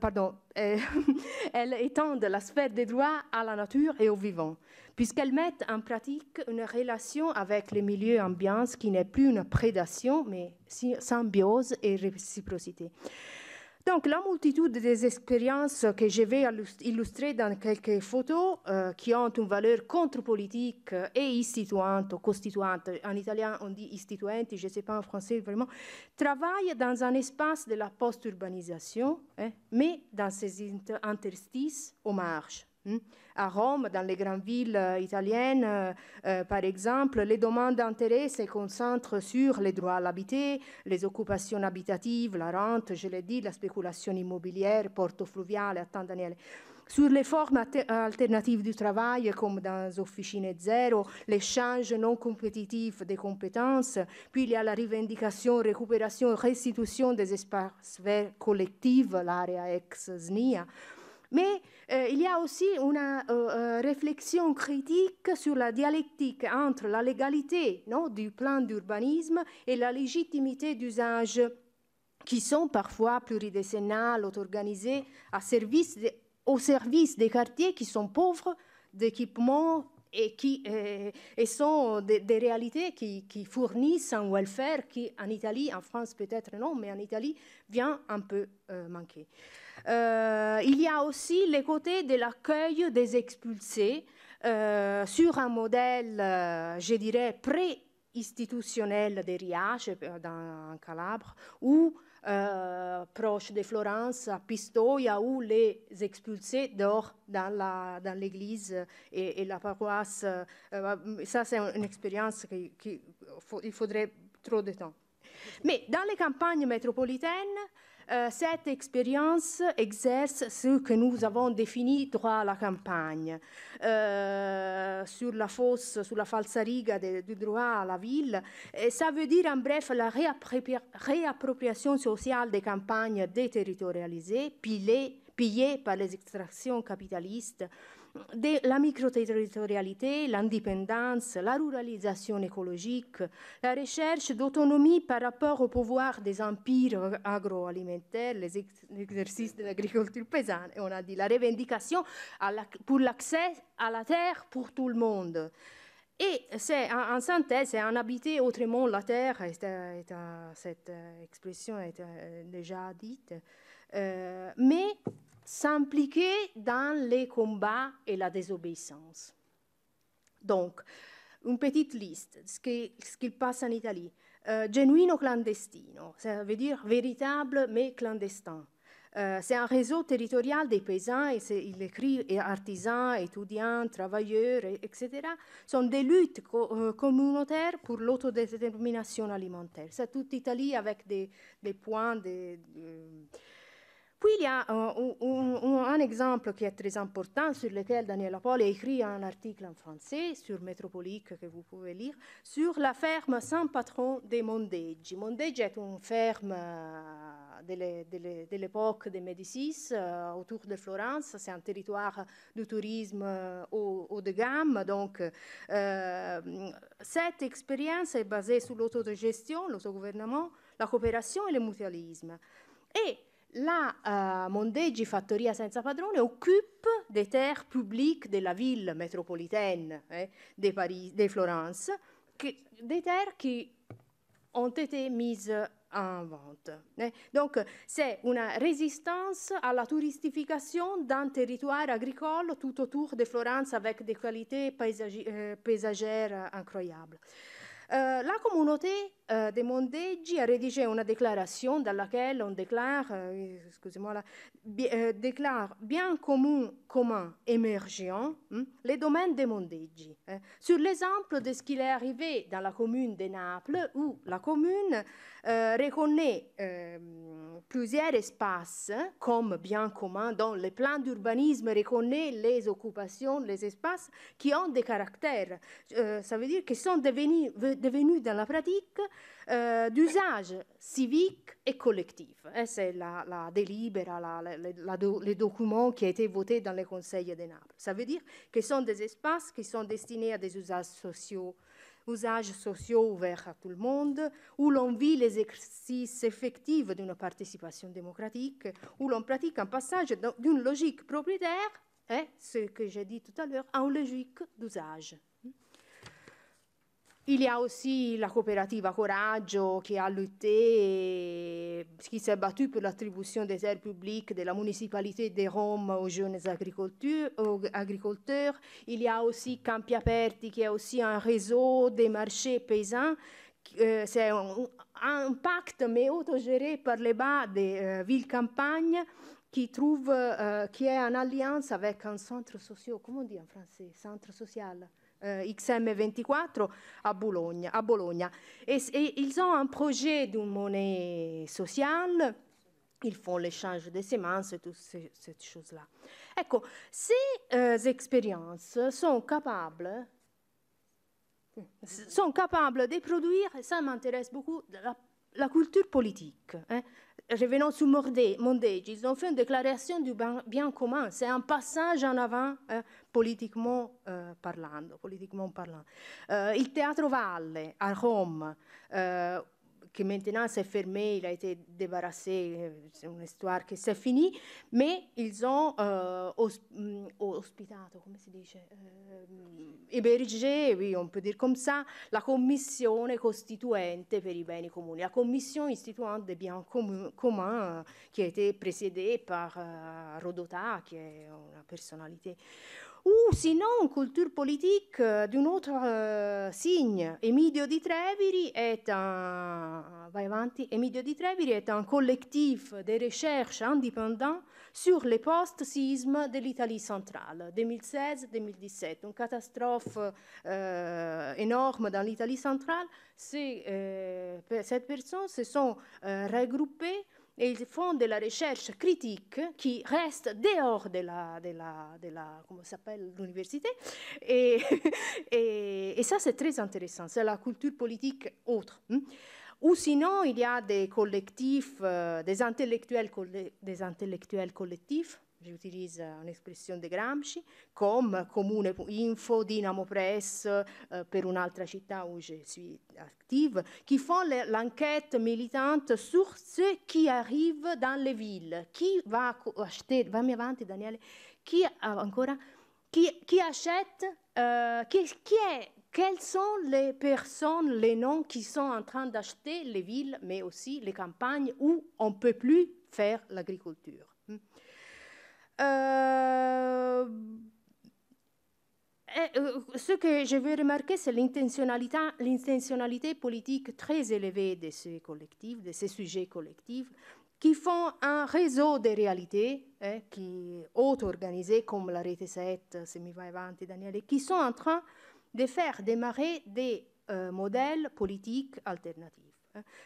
pardon, elles étendent la sphère des droits à la nature et au vivant, puisqu'elles mettent en pratique une relation avec les milieux ambiants qui n'est plus une prédation, mais symbiose et réciprocité. Donc, la multitude des expériences que je vais illustrer dans quelques photos euh, qui ont une valeur contre-politique et instituante, constituante, en italien on dit istituenti, je ne sais pas en français vraiment, travaillent dans un espace de la post-urbanisation, hein, mais dans ces interstices aux marges. Hmm? À Rome, dans les grandes villes euh, italiennes, euh, euh, par exemple, les demandes d'intérêt se concentrent sur les droits à l'habiter, les occupations habitatives, la rente, je l'ai dit, la spéculation immobilière, porto fluviale, attends Daniel. Sur les formes alternatives du travail, comme dans Officine Zero, l'échange non compétitif des compétences, puis il y a la revendication, récupération, restitution des espaces collectifs, l'area ex SNIA. Mais euh, il y a aussi une euh, euh, réflexion critique sur la dialectique entre la légalité du plan d'urbanisme et la légitimité d'usages qui sont parfois pluridécennales, auto-organisés, service au service des quartiers qui sont pauvres d'équipements et qui sont des, réalités qui, fournissent un welfare qui, en Italie, en France peut-être non, mais en Italie, vient un peu manquer. Euh, il y a aussi les côtés de l'accueil des expulsés euh, sur un modèle, euh, je dirais, pré-institutionnel des Riages, dans Calabre, ou proche de Florence, à Pistoia, où les expulsés dorment dans l'église et, la paroisse. ça, c'est une expérience qu'il faudrait trop de temps. Mais dans les campagnes métropolitaines, cette expérience exerce ce que nous avons défini droit à la campagne. Euh, sur la fosse, sur la falsariga du droit à la ville. Ça veut dire en bref la réappropriation sociale des campagnes déterritorialisées, pillées par les extractions capitalistes de la microterritorialité, l'indépendance, la ruralisation écologique, la recherche d'autonomie par rapport au pouvoir des empires agroalimentaires, les exercices de l'agriculture paysanne, et on a dit la revendication pour l'accès à la terre pour tout le monde. Et c'est en, synthèse, c'est en habiter autrement la terre, cette expression est déjà dite, euh, mais s'impliquer dans les combats et la désobéissance. Donc, une petite liste, ce qu'il ce passe en Italie. Euh, genuino clandestino, ça veut dire véritable mais clandestin. Euh, c'est un réseau territorial des paysans, et il écrit et artisans, étudiants, travailleurs, etc. sont des luttes euh, communautaires pour l'autodétermination alimentaire. C'est toute l'Italie avec des, des points, des, puis il y a un, exemple qui est très important sur lequel Daniel Paul a écrit un article en français sur Métropolique que vous pouvez lire sur la ferme sans patron des Mondeggi. Mondeggi est une ferme euh, de l'époque des Médicis euh, autour de Florence. C'est un territoire de tourisme euh, haut, de gamme. Donc, cette expérience est basée sur l'autogestion, l'autogouvernement, la coopération et le mutualisme. Et la uh, Mondeggi Fattoria senza padrone occupe des terres publiques de la ville métropolitaine eh, de, Paris, de Florence, que, des terres qui ont été mises en vente. Eh. Donc, c'est une résistance à la touristification d'un territoire agricole tout autour de Florence avec des qualités euh, paysagères incroyables. Euh, la communauté euh, des Mondeggi a rédigé une déclaration dans laquelle on déclare, euh, excusez-moi, déclare bien commun, commun émergent hein, les domaines des Mondeggi. Hein. sur l'exemple de ce qu'il est arrivé dans la commune de Naples, où la commune reconnaît plusieurs espaces comme bien communs, dont le plan d'urbanisme reconnaît les occupations, les espaces qui ont des caractères. ça veut dire qu'ils sont devenus devenu dans la pratique euh, d'usage civique et collectif. C'est la, la délibéra, la, les documents qui a été voté dans le Conseil de Naples. Ça veut dire que ce sont des espaces qui sont destinés à des usages sociaux usages sociaux ouverts à tout le monde, où l'on vit les exercices effectifs d'une participation démocratique, où l'on pratique un passage d'une logique propriétaire, hein, ce que j'ai dit tout à l'heure, à une logique d'usage. Il y a aussi la coopérative Coraggio qui a lutté, qui s'est battue pour l'attribution des terres publiques de la municipalité de Rome aux jeunes agriculteurs. Il y a aussi Campi Aperti qui est aussi un réseau des marchés paysans. Euh, c'est un, pacte, mais autogéré par les bas des euh, villes-campagnes qui trouve, euh, qui est en alliance avec un centre social, comment on dit en français, centre social euh, XM24 à Bologna. À Bologna. Et, et, ils ont un projet d'une monnaie sociale. Ils font l'échange des semences et toutes ces, ces choses-là. Ecco, ces euh, expériences sont capables sont capables de produire, ça m'intéresse beaucoup, la, la, culture politique. Hein. Revenons sur Mondegi, ils ont fait une déclaration du bien commun. C'est un passage en avant hein, politiquement eh, parlando, politiquement parlant. Euh, Valle à Rome, euh, qui maintenant s'est fermé, il a été débarrassé, c'est une histoire qui s'est finie, mais ils ont euh, mm, ospitato, come si dice, eh, hébergé, oui, on peut dire comme ça, la commissione costituente per i beni comuni, la commission instituante des biens communs qui a été précédée par uh, Rodota, qui est une personnalité ou sinon culture politique euh, d'un autre euh, signe. Emidio di Treviri est un, Emidio di Treviri est un collectif de recherche indépendant sur les post-sismes de l'Italie centrale, 2016-2017. Une catastrophe euh, énorme dans l'Italie centrale. Euh, cette personne se sont regroupées et ils font de la recherche critique qui reste dehors de la, de la, de la comment s'appelle, l'université. Et, ça, c'est très intéressant. C'est la culture politique autre. Hein. Ou sinon, il y a des collectifs, euh, des, intellectuels, des intellectuels collectifs j'utilise une expression de Gramsci, comme Comune Info, Dynamo Press, euh, per un'altra città où je suis active, qui font l'enquête militante sur ce qui arrive dans les villes. Qui va acheter, va avanti Daniele, qui ancora, qui, achète, qui, quelles sont les personnes, les noms qui sont en train d'acheter les villes, mais aussi les campagnes où on ne peut plus faire l'agriculture. Euh, euh, ce que je veux remarquer, c'est l'intentionnalité politique très élevée de ces collectifs, de ces sujets collectifs, qui font un réseau de réalités, hein, qui auto-organisés comme la Rete 7, se mi va avanti Daniele, qui sont en train de faire démarrer des euh, modèles politiques alternatifs.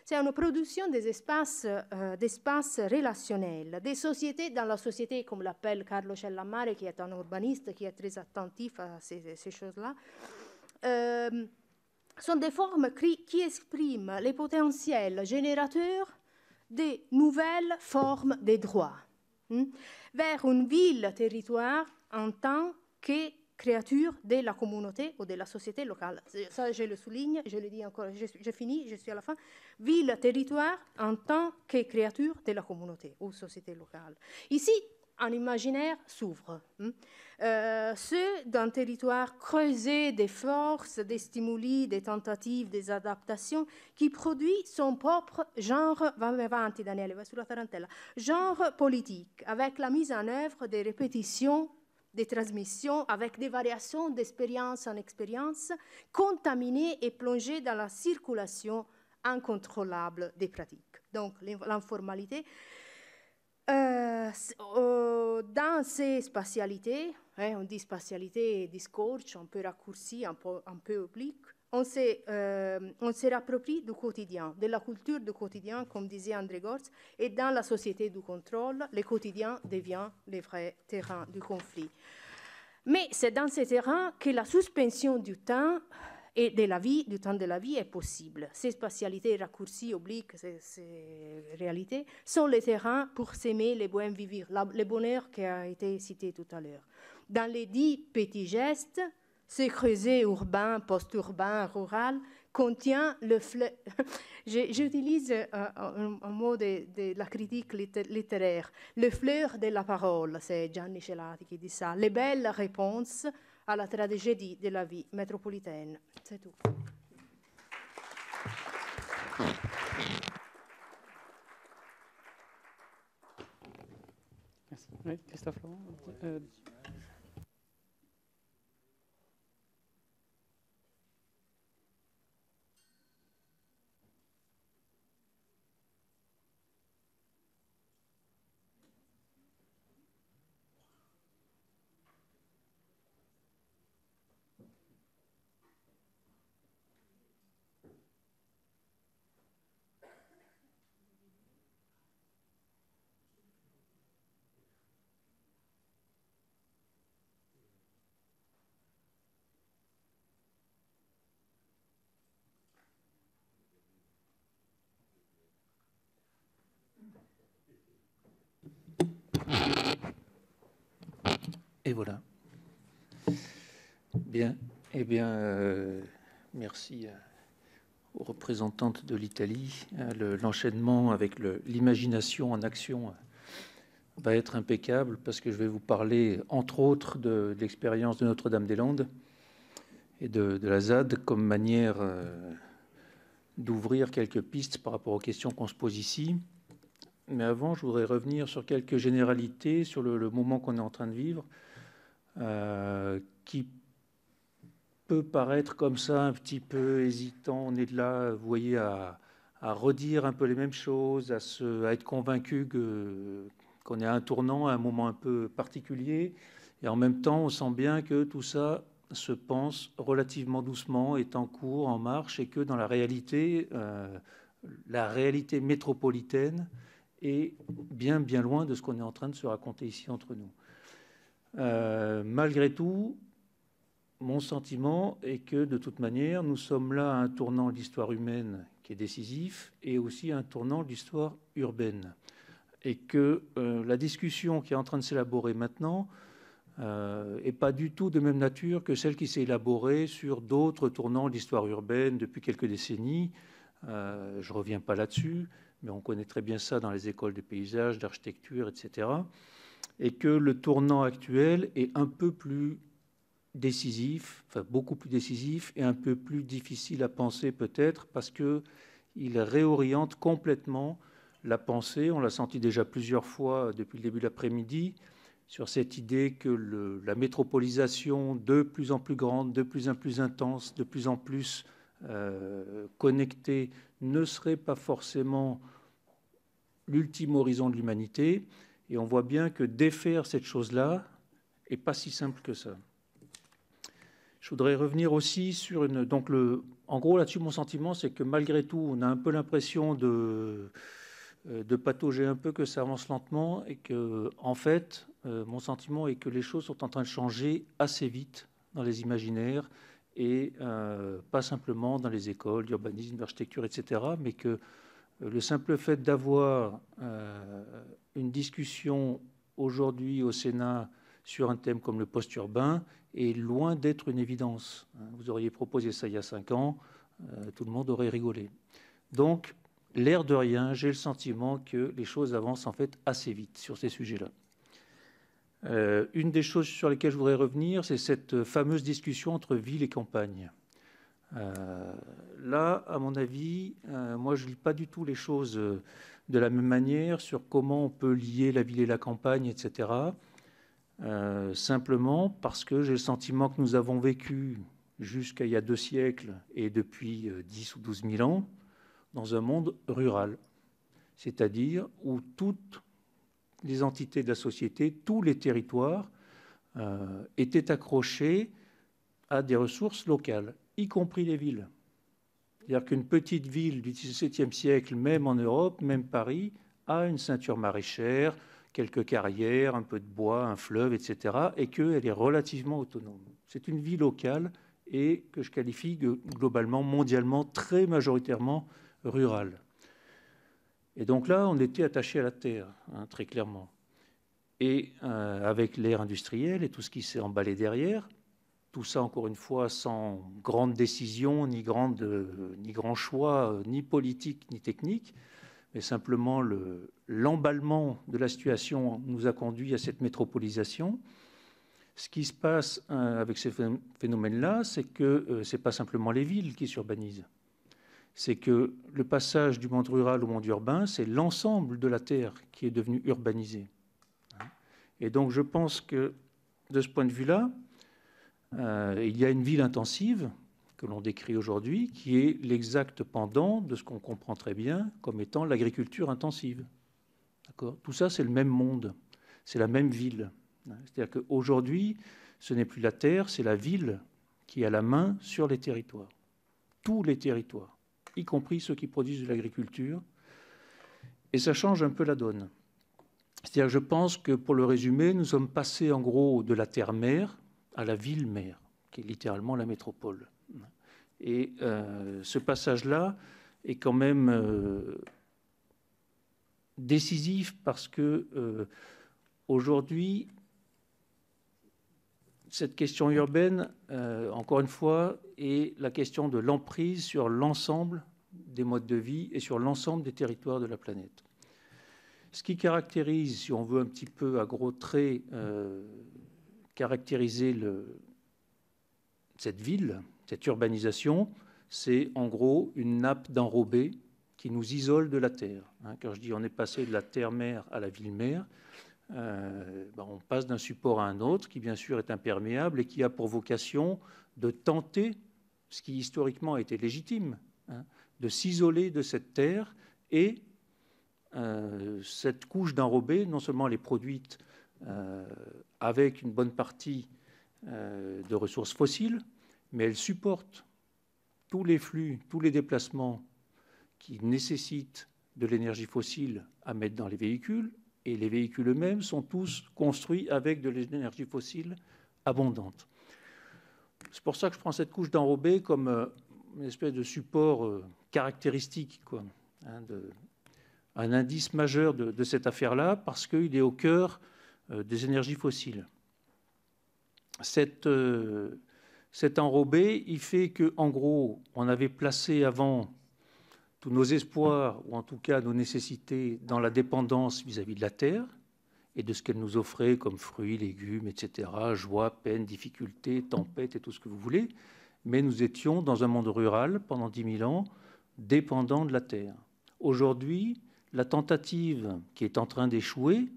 C'est une production des espaces, euh, d'espaces relationnels, des sociétés dans la société, comme l'appelle Carlo Cellamare, qui est un urbaniste, qui est très attentif à ces, choses-là. Euh, sont des formes qui, expriment les potentiels générateurs de nouvelles formes de droits hein, vers une ville-territoire en tant que créature de la communauté ou de la société locale. Ça, je le souligne, je le dis encore, je, finis, je suis à la fin. Ville, territoire en tant que créature de la communauté ou société locale. Ici, un imaginaire s'ouvre. Hein. Euh, ceux d'un territoire creusé des forces, des stimuli, des tentatives, des adaptations, qui produit son propre genre, va avanti Daniele, va sulla tarantella, genre politique, avec la mise en œuvre des répétitions des transmissions avec des variations d'expérience en expérience, contaminées et plongées dans la circulation incontrôlable des pratiques. Donc l'informalité. Euh, euh, dans ces spatialités, hein, on dit spatialité et un peu raccourci, un peu, un peu oblique, on se, euh, on rapproprie du quotidien, de la culture du quotidien, comme disait André Gortz, et dans la société du contrôle, le quotidien devient le vrai terrain du conflit. Mais c'est dans ces terrains que la suspension du temps et de la vie, du temps de la vie est possible. Ces spatialités raccourcies, obliques, ces, réalités, sont les terrains pour s'aimer les vivre, le bonheur qui a été cité tout à l'heure. Dans les dix petits gestes, Ce creuset urbain, post-urbain, rural contient le fleur. J'utilise euh, un, mot de, la critique littéraire. Le fleur de la parole, c'est Gianni Celati qui dit ça. Les belles réponses à la tragédie de la vie métropolitaine. C'est tout. Merci. Christophe Laurent. Euh, Et voilà. Bien. Eh bien, euh, merci aux représentantes de l'Italie. L'enchaînement avec l'imagination en action va être impeccable parce que je vais vous parler, entre autres, de, l'expérience de Notre-Dame-des-Landes et de, la ZAD comme manière euh, d'ouvrir quelques pistes par rapport aux questions qu'on se pose ici. Mais avant, je voudrais revenir sur quelques généralités, sur le moment qu'on est en train de vivre. Euh, qui peut paraître comme ça un petit peu hésitant. On est là, vous voyez, à, redire un peu les mêmes choses, à, être convaincu qu'on est à un tournant, à un moment un peu particulier. Et en même temps, on sent bien que tout ça se pense relativement doucement, est en cours, en marche, et que dans la réalité, euh, la réalité métropolitaine est bien, bien loin de ce qu'on est en train de se raconter ici entre nous. Euh, malgré tout, mon sentiment est que de toute manière, nous sommes là à un tournant de l'histoire humaine qui est décisif et aussi un tournant de l'histoire urbaine. Et que euh, la discussion qui est en train de s'élaborer maintenant n'est euh, pas du tout de même nature que celle qui s'est élaborée sur d'autres tournants de l'histoire urbaine depuis quelques décennies. je ne reviens pas là-dessus, mais on connaît très bien ça dans les écoles de paysage, d'architecture, etc et que le tournant actuel est un peu plus décisif, enfin beaucoup plus décisif et un peu plus difficile à penser peut-être parce que il réoriente complètement la pensée. On l'a senti déjà plusieurs fois depuis le début de l'après-midi sur cette idée que la métropolisation de plus en plus grande, de plus en plus intense, de plus en plus euh, connectée ne serait pas forcément l'ultime horizon de l'humanité et on voit bien que défaire cette chose-là n'est pas si simple que ça. Je voudrais revenir aussi sur une. Donc, en gros, là-dessus, mon sentiment, c'est que malgré tout, on a un peu l'impression de, euh, de patauger un peu, que ça avance lentement, et que, en fait, euh, mon sentiment est que les choses sont en train de changer assez vite dans les imaginaires, et euh, pas simplement dans les écoles, l'urbanisme, l'architecture, etc., mais que le simple fait d'avoir euh, une discussion aujourd'hui au Sénat sur un thème comme le post-urbain est loin d'être une évidence. Vous auriez proposé ça il y a cinq ans, euh, tout le monde aurait rigolé. Donc, l'air de rien, j'ai le sentiment que les choses avancent en fait assez vite sur ces sujets-là. Euh, une des choses sur lesquelles je voudrais revenir, c'est cette fameuse discussion entre ville et campagne. Euh, là, à mon avis, euh, moi, je ne lis pas du tout les choses euh, de la même manière sur comment on peut lier la ville et la campagne, etc. simplement parce que j'ai le sentiment que nous avons vécu jusqu'à il y a deux siècles et depuis 10 ou 12 000 ans dans un monde rural, c'est-à-dire où toutes les entités de la société, tous les territoires étaient accrochés à des ressources locales y compris les villes. C'est-à-dire qu'une petite ville du XVIIe siècle, même en Europe, même Paris, a une ceinture maraîchère, quelques carrières, un peu de bois, un fleuve, etc., et qu'elle est relativement autonome. C'est une vie locale et que je qualifie globalement, mondialement, très majoritairement rurale. Et donc là, on était attaché à la terre, hein, très clairement. Et euh, avec l'ère industrielle et tout ce qui s'est emballé derrière, tout ça, encore une fois, sans grande décision, ni, grande, ni grand choix, ni politique, ni technique, mais simplement l'emballement de la situation nous a conduit à cette métropolisation. Ce qui se passe euh, avec ces phénomènes-là, c'est que euh, ce n'est pas simplement les villes qui s'urbanisent. C'est que le passage du monde rural au monde urbain, c'est l'ensemble de la Terre qui est devenu urbanisé. Et donc je pense que de ce point de vue-là, euh, il y a une ville intensive que l'on décrit aujourd'hui, qui est l'exact pendant de ce qu'on comprend très bien comme étant l'agriculture intensive. Tout ça, c'est le même monde, c'est la même ville. C'est-à-dire qu'aujourd'hui, ce n'est plus la terre, c'est la ville qui a la main sur les territoires. Tous les territoires, y compris ceux qui produisent de l'agriculture. Et ça change un peu la donne. C'est-à-dire, je pense que pour le résumer, nous sommes passés en gros de la terre-mère à la ville-mère, qui est littéralement la métropole. Et euh, ce passage-là est quand même euh, décisif parce que euh, aujourd'hui, cette question urbaine, encore une fois, est la question de l'emprise sur l'ensemble des modes de vie et sur l'ensemble des territoires de la planète. Ce qui caractérise, si on veut un petit peu à gros traits, caractériser cette ville, cette urbanisation, c'est en gros une nappe d'enrobé qui nous isole de la terre. Hein, quand je dis on est passé de la terre-mère à la ville-mère, euh, ben, on passe d'un support à un autre qui bien sûr est imperméable et qui a pour vocation de tenter, ce qui historiquement a été légitime, hein, de s'isoler de cette terre et euh, cette couche d'enrobé, non seulement elle est produite avec une bonne partie de ressources fossiles, mais elle supporte tous les flux, tous les déplacements qui nécessitent de l'énergie fossile à mettre dans les véhicules, et les véhicules eux-mêmes sont tous construits avec de l'énergie fossile abondante. C'est pour ça que je prends cette couche d'enrobé comme euh, une espèce de support euh, caractéristique, quoi, hein, un indice majeur de, cette affaire-là, parce qu'il est au cœur euh, des énergies fossiles. Cet enrobé, il fait que, en gros, on avait placé avant tous nos espoirs, ou en tout cas nos nécessités, dans la dépendance vis-à-vis de la terre et de ce qu'elle nous offrait comme fruits, légumes, etc., joie, peine, difficultés, tempêtes et tout ce que vous voulez. Mais nous étions dans un monde rural pendant 10 000 ans, dépendant de la terre. Aujourd'hui, la tentative qui est en train d'échouer,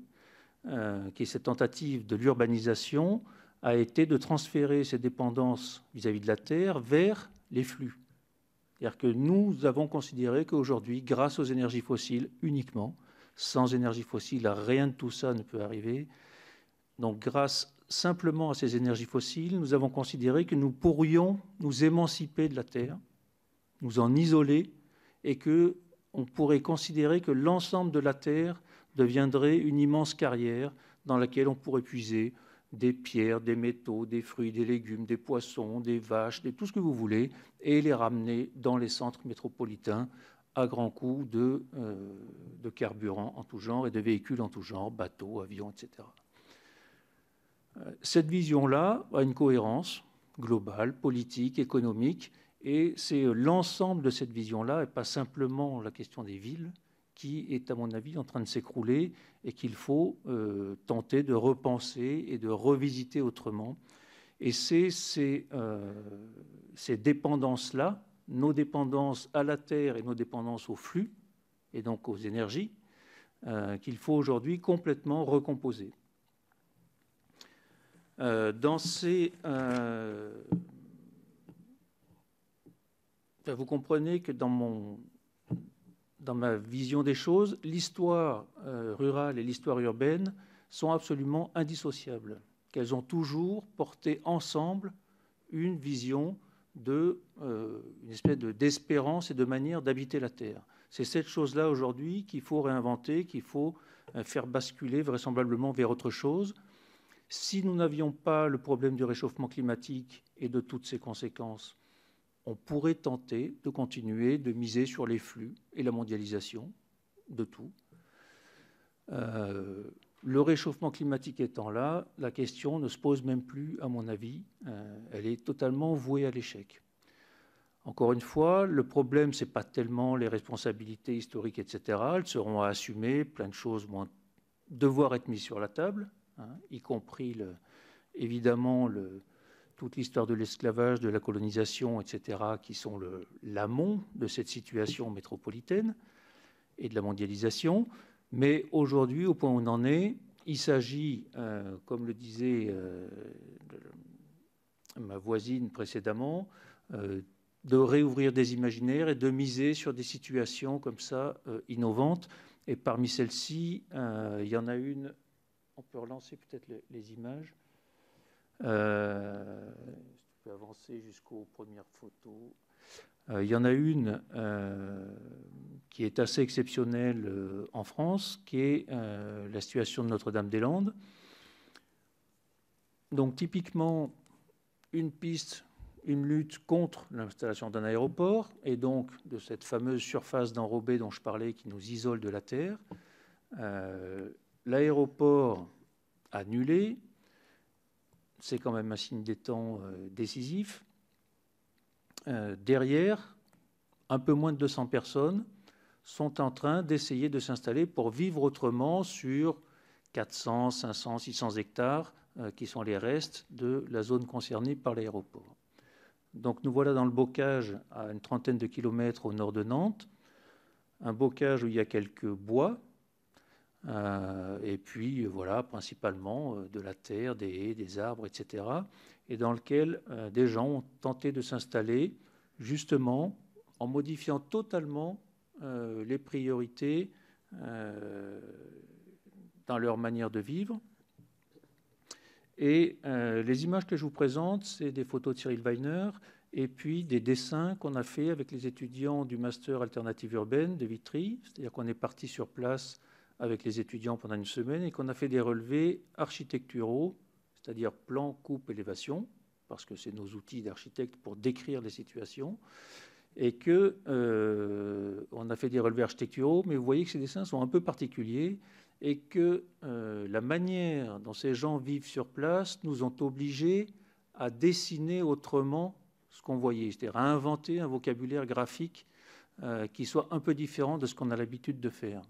euh, qui est cette tentative de l'urbanisation, a été de transférer ces dépendances vis-à-vis de la Terre vers les flux. C'est-à-dire que nous avons considéré qu'aujourd'hui, grâce aux énergies fossiles uniquement, sans énergie fossile, rien de tout ça ne peut arriver. Donc grâce simplement à ces énergies fossiles, nous avons considéré que nous pourrions nous émanciper de la Terre, nous en isoler, et que on pourrait considérer que l'ensemble de la Terre deviendrait une immense carrière dans laquelle on pourrait puiser des pierres, des métaux, des fruits, des légumes, des poissons, des vaches, tout ce que vous voulez, et les ramener dans les centres métropolitains à grands coûts de, euh, de carburant en tout genre et de véhicules en tout genre, bateaux, avions, etc. Cette vision-là a une cohérence globale, politique, économique, et c'est l'ensemble de cette vision-là, et pas simplement la question des villes, qui est, à mon avis, en train de s'écrouler et qu'il faut euh, tenter de repenser et de revisiter autrement. Et c'est ces, euh, ces dépendances-là, nos dépendances à la terre et nos dépendances aux flux, et donc aux énergies, euh, qu'il faut aujourd'hui complètement recomposer. dans ces, vous comprenez que dans mon, dans ma vision des choses, l'histoire euh, rurale et l'histoire urbaine sont absolument indissociables, qu'elles ont toujours porté ensemble une vision euh, d'espérance et de manière d'habiter la terre. C'est cette chose-là aujourd'hui qu'il faut réinventer, qu'il faut euh, faire basculer vraisemblablement vers autre chose. Si nous n'avions pas le problème du réchauffement climatique et de toutes ses conséquences, on pourrait tenter de continuer de miser sur les flux et la mondialisation de tout. Euh, le réchauffement climatique étant là, la question ne se pose même plus, à mon avis. Euh, elle est totalement vouée à l'échec. Encore une fois, le problème, ce n'est pas tellement les responsabilités historiques, etc. Elles seront à assumer, plein de choses vont devoir être mises sur la table, hein, y compris évidemment toute l'histoire de l'esclavage, de la colonisation, etc., qui sont l'amont de cette situation métropolitaine et de la mondialisation. Mais aujourd'hui, au point où on en est, il s'agit, euh, comme le disait euh, ma voisine précédemment, euh, de réouvrir des imaginaires et de miser sur des situations comme ça innovantes. Et parmi celles-ci, il y en a une, on peut relancer peut-être les, images. Euh, je peux avancer jusqu'aux premières photos. il y en a une qui est assez exceptionnelle euh, en France, qui est euh, la situation de Notre-Dame-des-Landes. Donc typiquement, une piste, une lutte contre l'installation d'un aéroport, et donc de cette fameuse surface d'enrobé dont je parlais qui nous isole de la Terre. Euh, l'aéroport annulé, c'est quand même un signe des temps décisif. derrière, un peu moins de 200 personnes sont en train d'essayer de s'installer pour vivre autrement sur 400, 500, 600 hectares euh, qui sont les restes de la zone concernée par l'aéroport. Donc nous voilà dans le bocage à une trentaine de kilomètres au nord de Nantes, un bocage où il y a quelques bois, euh, et puis voilà, principalement euh, de la terre, des haies, des arbres, etc., et dans lequel des gens ont tenté de s'installer justement en modifiant totalement euh, les priorités euh, dans leur manière de vivre. Et euh, les images que je vous présente, c'est des photos de Cyril Weiner et puis des dessins qu'on a fait avec les étudiants du master alternative urbaine de Vitry. C'est-à-dire qu'on est parti sur place avec les étudiants pendant une semaine et qu'on a fait des relevés architecturaux, c'est-à-dire plan, coupe, élévation, parce que c'est nos outils d'architecte pour décrire les situations et que euh, on a fait des relevés architecturaux, mais vous voyez que ces dessins sont un peu particuliers et que euh, la manière dont ces gens vivent sur place nous ont obligés à dessiner autrement ce qu'on voyait, c'est-à-dire à inventer un vocabulaire graphique euh, qui soit un peu différent de ce qu'on a l'habitude de faire.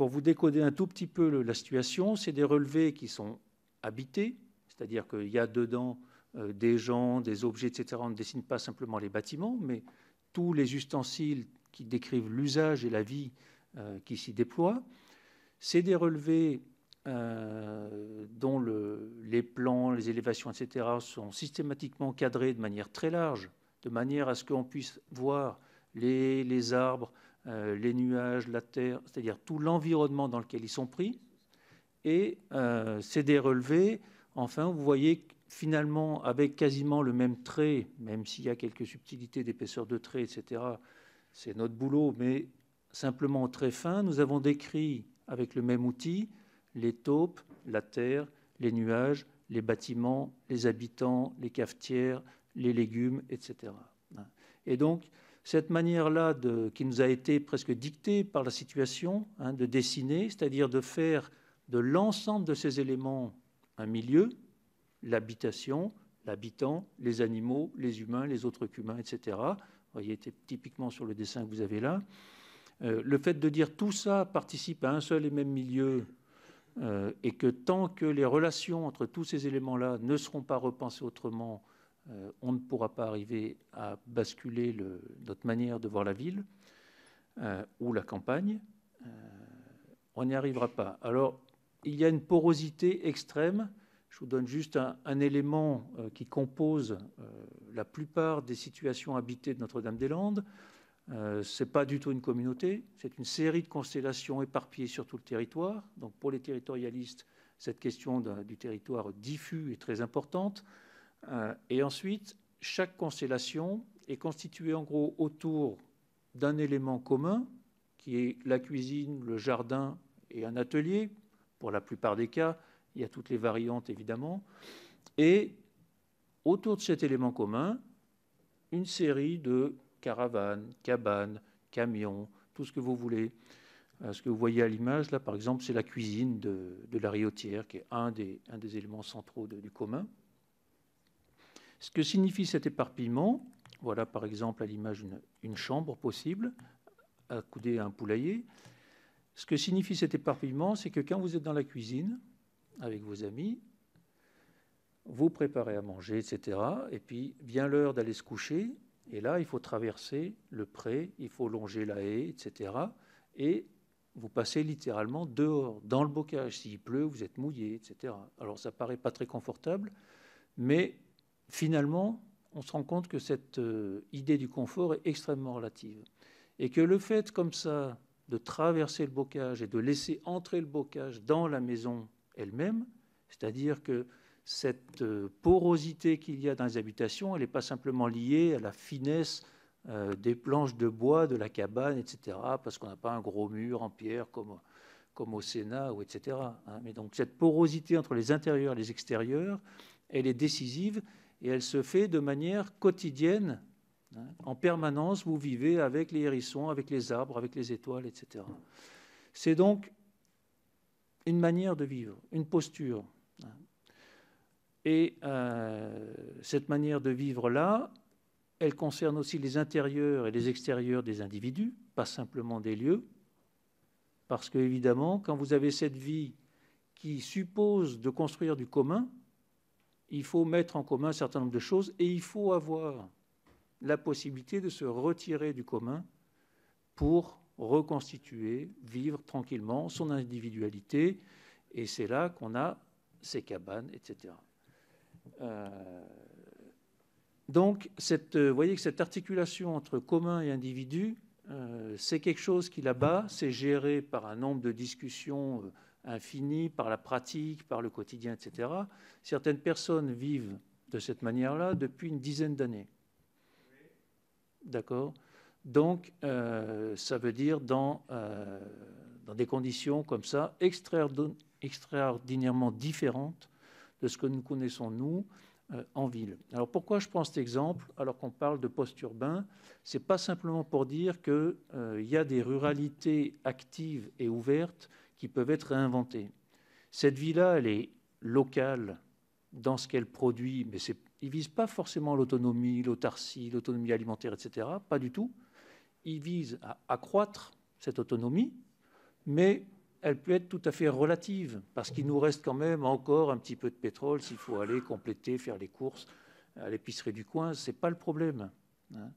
Pour vous décoder un tout petit peu la situation, c'est des relevés qui sont habités, c'est-à-dire qu'il y a dedans euh, des gens, des objets, etc. On ne dessine pas simplement les bâtiments, mais tous les ustensiles qui décrivent l'usage et la vie euh, qui s'y déploient. C'est des relevés euh, dont les plans, les élévations, etc., sont systématiquement cadrés de manière très large, de manière à ce qu'on puisse voir les, arbres, les nuages, la terre, c'est-à-dire tout l'environnement dans lequel ils sont pris. Et c'est des relevés, enfin, vous voyez finalement, avec quasiment le même trait, même s'il y a quelques subtilités d'épaisseur de trait, etc., c'est notre boulot, mais simplement très fin, nous avons décrit avec le même outil les taupes, la terre, les nuages, les bâtiments, les habitants, les cafetières, les légumes, etc. Et donc, cette manière-là, qui nous a été presque dictée par la situation, hein, de dessiner, c'est-à-dire de faire de l'ensemble de ces éléments un milieu, l'habitation, l'habitant, les animaux, les humains, les autres humains, etc. Vous voyez, typiquement sur le dessin que vous avez là. Euh, le fait de dire tout ça participe à un seul et même milieu euh, et que tant que les relations entre tous ces éléments-là ne seront pas repensées autrement, euh, on ne pourra pas arriver à basculer notre manière de voir la ville ou la campagne. on n'y arrivera pas. Alors, il y a une porosité extrême je vous donne juste un, élément euh, qui compose euh, la plupart des situations habitées de Notre-Dame-des-Landes. Euh, Ce n'est pas du tout une communauté, c'est une série de constellations éparpillées sur tout le territoire. Donc pour les territorialistes, cette question du territoire diffus est très importante. Et ensuite, chaque constellation est constituée en gros autour d'un élément commun, qui est la cuisine, le jardin et un atelier, pour la plupart des cas, il y a toutes les variantes évidemment, et autour de cet élément commun, une série de caravanes, cabanes, camions, tout ce que vous voulez, ce que vous voyez à l'image, là, par exemple, c'est la cuisine de, la riotière, qui est un des éléments centraux du commun. Ce que signifie cet éparpillement, voilà par exemple à l'image une, chambre possible, accoudée à un poulailler. Ce que signifie cet éparpillement, c'est que quand vous êtes dans la cuisine avec vos amis, vous préparez à manger, etc. Et puis vient l'heure d'aller se coucher, et là, il faut traverser le pré, il faut longer la haie, etc. Et vous passez littéralement dehors, dans le bocage. S'il pleut, vous êtes mouillé, etc. Alors ça paraît pas très confortable, mais finalement, on se rend compte que cette euh, idée du confort est extrêmement relative. Et que le fait comme ça de traverser le bocage et de laisser entrer le bocage dans la maison elle-même, c'est-à-dire que cette euh, porosité qu'il y a dans les habitations, elle n'est pas simplement liée à la finesse euh, des planches de bois de la cabane, etc., parce qu'on n'a pas un gros mur en pierre comme, au Sénat, etc. Hein. Mais donc cette porosité entre les intérieurs et les extérieurs, elle est décisive et elle se fait de manière quotidienne. Hein. En permanence, vous vivez avec les hérissons, avec les arbres, avec les étoiles, etc. C'est donc une manière de vivre, une posture. Hein. Et euh, cette manière de vivre-là, elle concerne aussi les intérieurs et les extérieurs des individus, pas simplement des lieux. Parce que, évidemment, quand vous avez cette vie qui suppose de construire du commun, il faut mettre en commun un certain nombre de choses et il faut avoir la possibilité de se retirer du commun pour reconstituer, vivre tranquillement son individualité. Et c'est là qu'on a ces cabanes, etc. Euh, donc, cette, vous voyez que cette articulation entre commun et individu, euh, c'est quelque chose qui là-bas, c'est géré par un nombre de discussions euh, infini par la pratique, par le quotidien, etc. Certaines personnes vivent de cette manière-là depuis une dizaine d'années. D'accord? Donc, euh, ça veut dire dans, euh, dans des conditions comme ça, extraordinairement différentes de ce que nous connaissons, nous, euh, en ville. Alors, pourquoi je prends cet exemple alors qu'on parle de post-urbain C'est pas simplement pour dire qu'il y a des ruralités actives et ouvertes qui peuvent être réinventées. Cette vie-là, elle est locale dans ce qu'elle produit, mais il ne vise pas forcément l'autonomie, l'autarcie, l'autonomie alimentaire, etc. Pas du tout. Il vise à accroître cette autonomie, mais elle peut être tout à fait relative, parce qu'il nous reste quand même encore un petit peu de pétrole s'il faut aller compléter, faire les courses à l'épicerie du coin. Ce n'est pas le problème. Hein.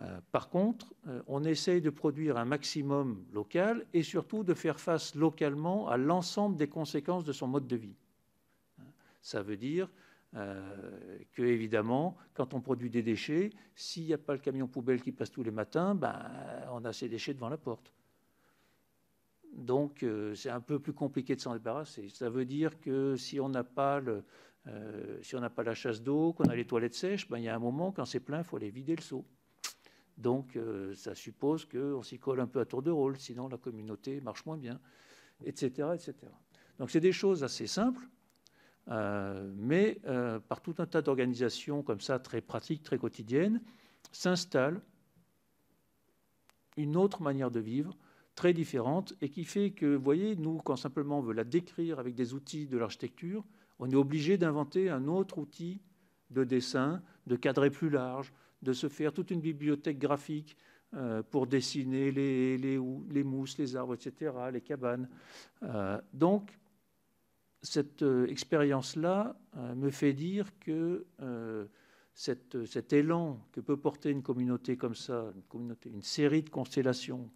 Euh, par contre, euh, on essaye de produire un maximum local et surtout de faire face localement à l'ensemble des conséquences de son mode de vie. Ça veut dire euh, que, évidemment, quand on produit des déchets, s'il n'y a pas le camion poubelle qui passe tous les matins, ben, on a ces déchets devant la porte. Donc, c'est un peu plus compliqué de s'en débarrasser. Ça veut dire que si on n'a pas, la chasse d'eau, qu'on a les toilettes sèches, ben, il y a un moment, quand c'est plein, il faut aller vider le seau. Donc, euh, ça suppose qu'on s'y colle un peu à tour de rôle, sinon la communauté marche moins bien, etc. etc. Donc, c'est des choses assez simples, euh, mais euh, par tout un tas d'organisations comme ça, très pratiques, très quotidiennes, s'installe une autre manière de vivre, très différente, et qui fait que, vous voyez, nous, quand simplement on veut la décrire avec des outils de l'architecture, on est obligé d'inventer un autre outil de dessin, de cadrer plus large, de se faire toute une bibliothèque graphique euh, pour dessiner les, mousses, les arbres, etc., les cabanes. Euh, donc, cette euh, expérience-là me fait dire que cet élan que peut porter une communauté comme ça, une série de constellations,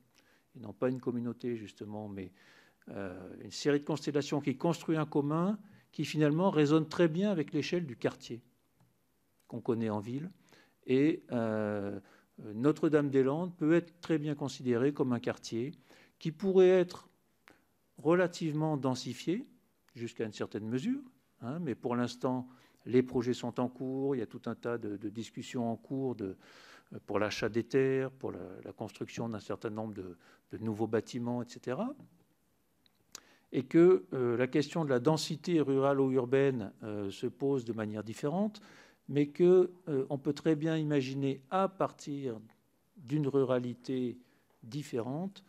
et non pas une communauté justement, mais une série de constellations qui construit un commun, qui finalement résonne très bien avec l'échelle du quartier qu'on connaît en ville, et euh, Notre-Dame-des-Landes peut être très bien considéré comme un quartier qui pourrait être relativement densifié jusqu'à une certaine mesure, hein, mais pour l'instant, les projets sont en cours, il y a tout un tas de, discussions en cours pour l'achat des terres, pour la, construction d'un certain nombre de, nouveaux bâtiments, etc. Et que euh, la question de la densité rurale ou urbaine euh, se pose de manière différente, mais qu'on euh, peut très bien imaginer, à partir d'une ruralité différente,